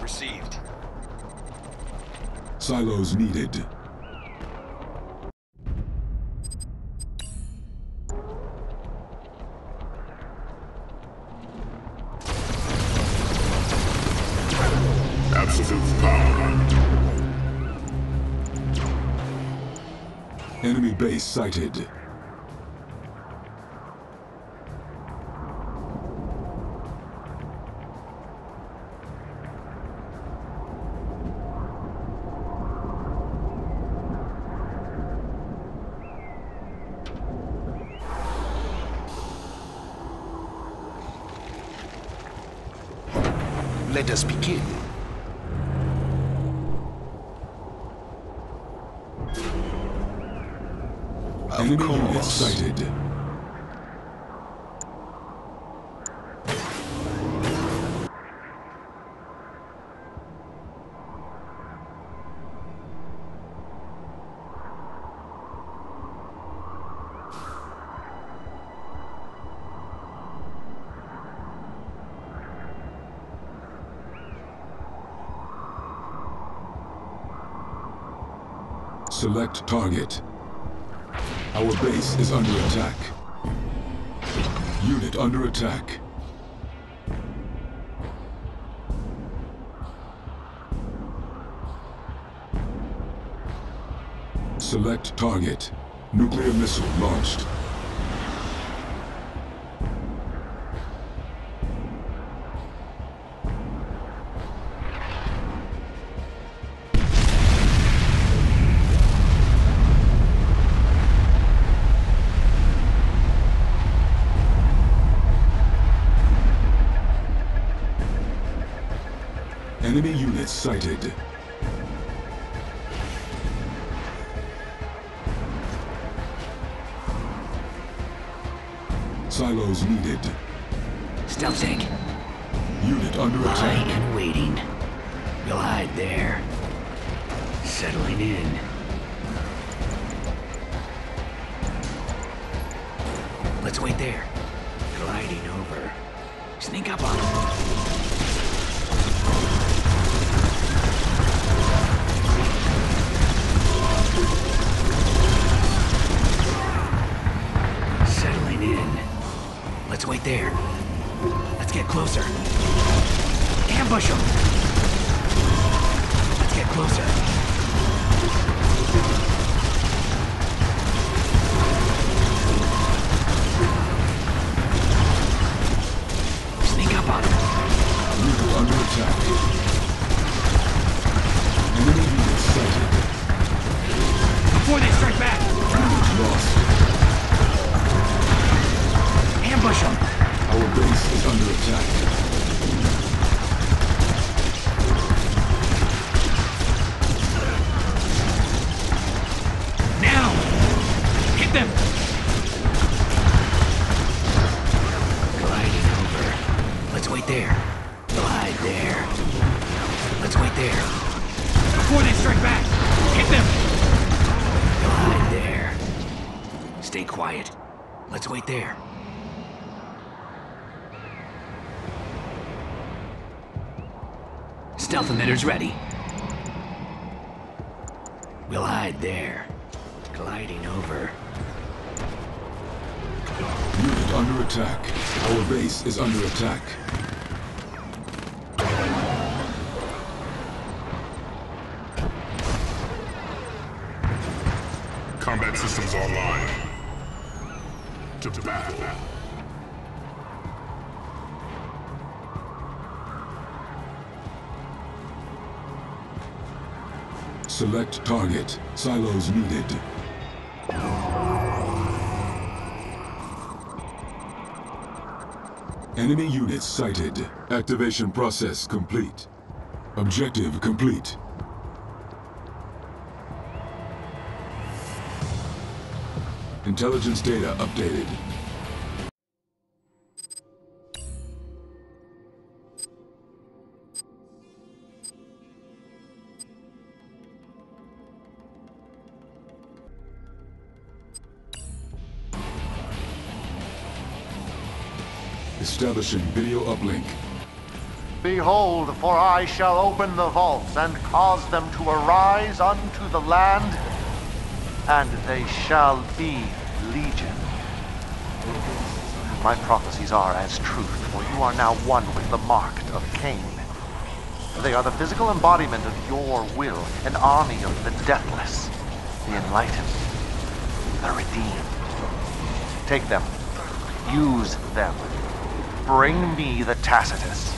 Received. Silos needed. Sighted. Let us begin. Units sighted. Select target. Our base is under attack. Unit under attack. Select target. Nuclear missile launched. Stealth emitters ready. We'll hide there. Gliding over. Unit under attack. Our base is under attack. Combat systems online. To battle. Select target. Silos needed. Enemy units sighted. Activation process complete. Objective complete. Intelligence data updated. Establishing video uplink. Behold, for I shall open the vaults and cause them to arise unto the land, and they shall be legion. My prophecies are as truth, for you are now one with the marked of Kane. They are the physical embodiment of your will, an army of the deathless, the enlightened, the redeemed. Take them, use them, bring me the Tacitus.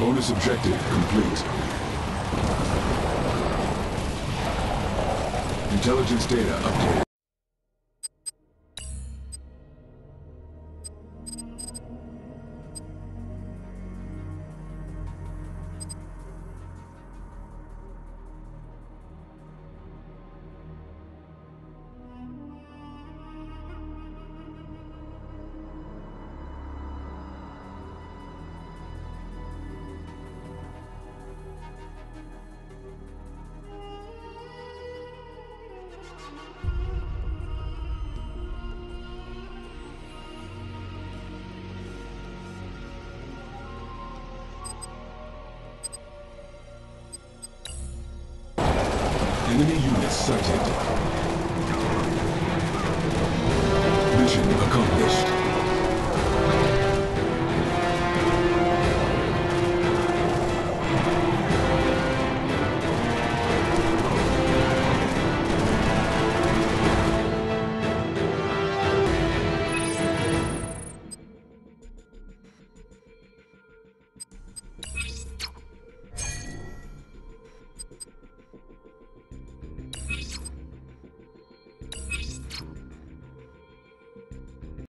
Bonus objective complete. Intelligence data updated.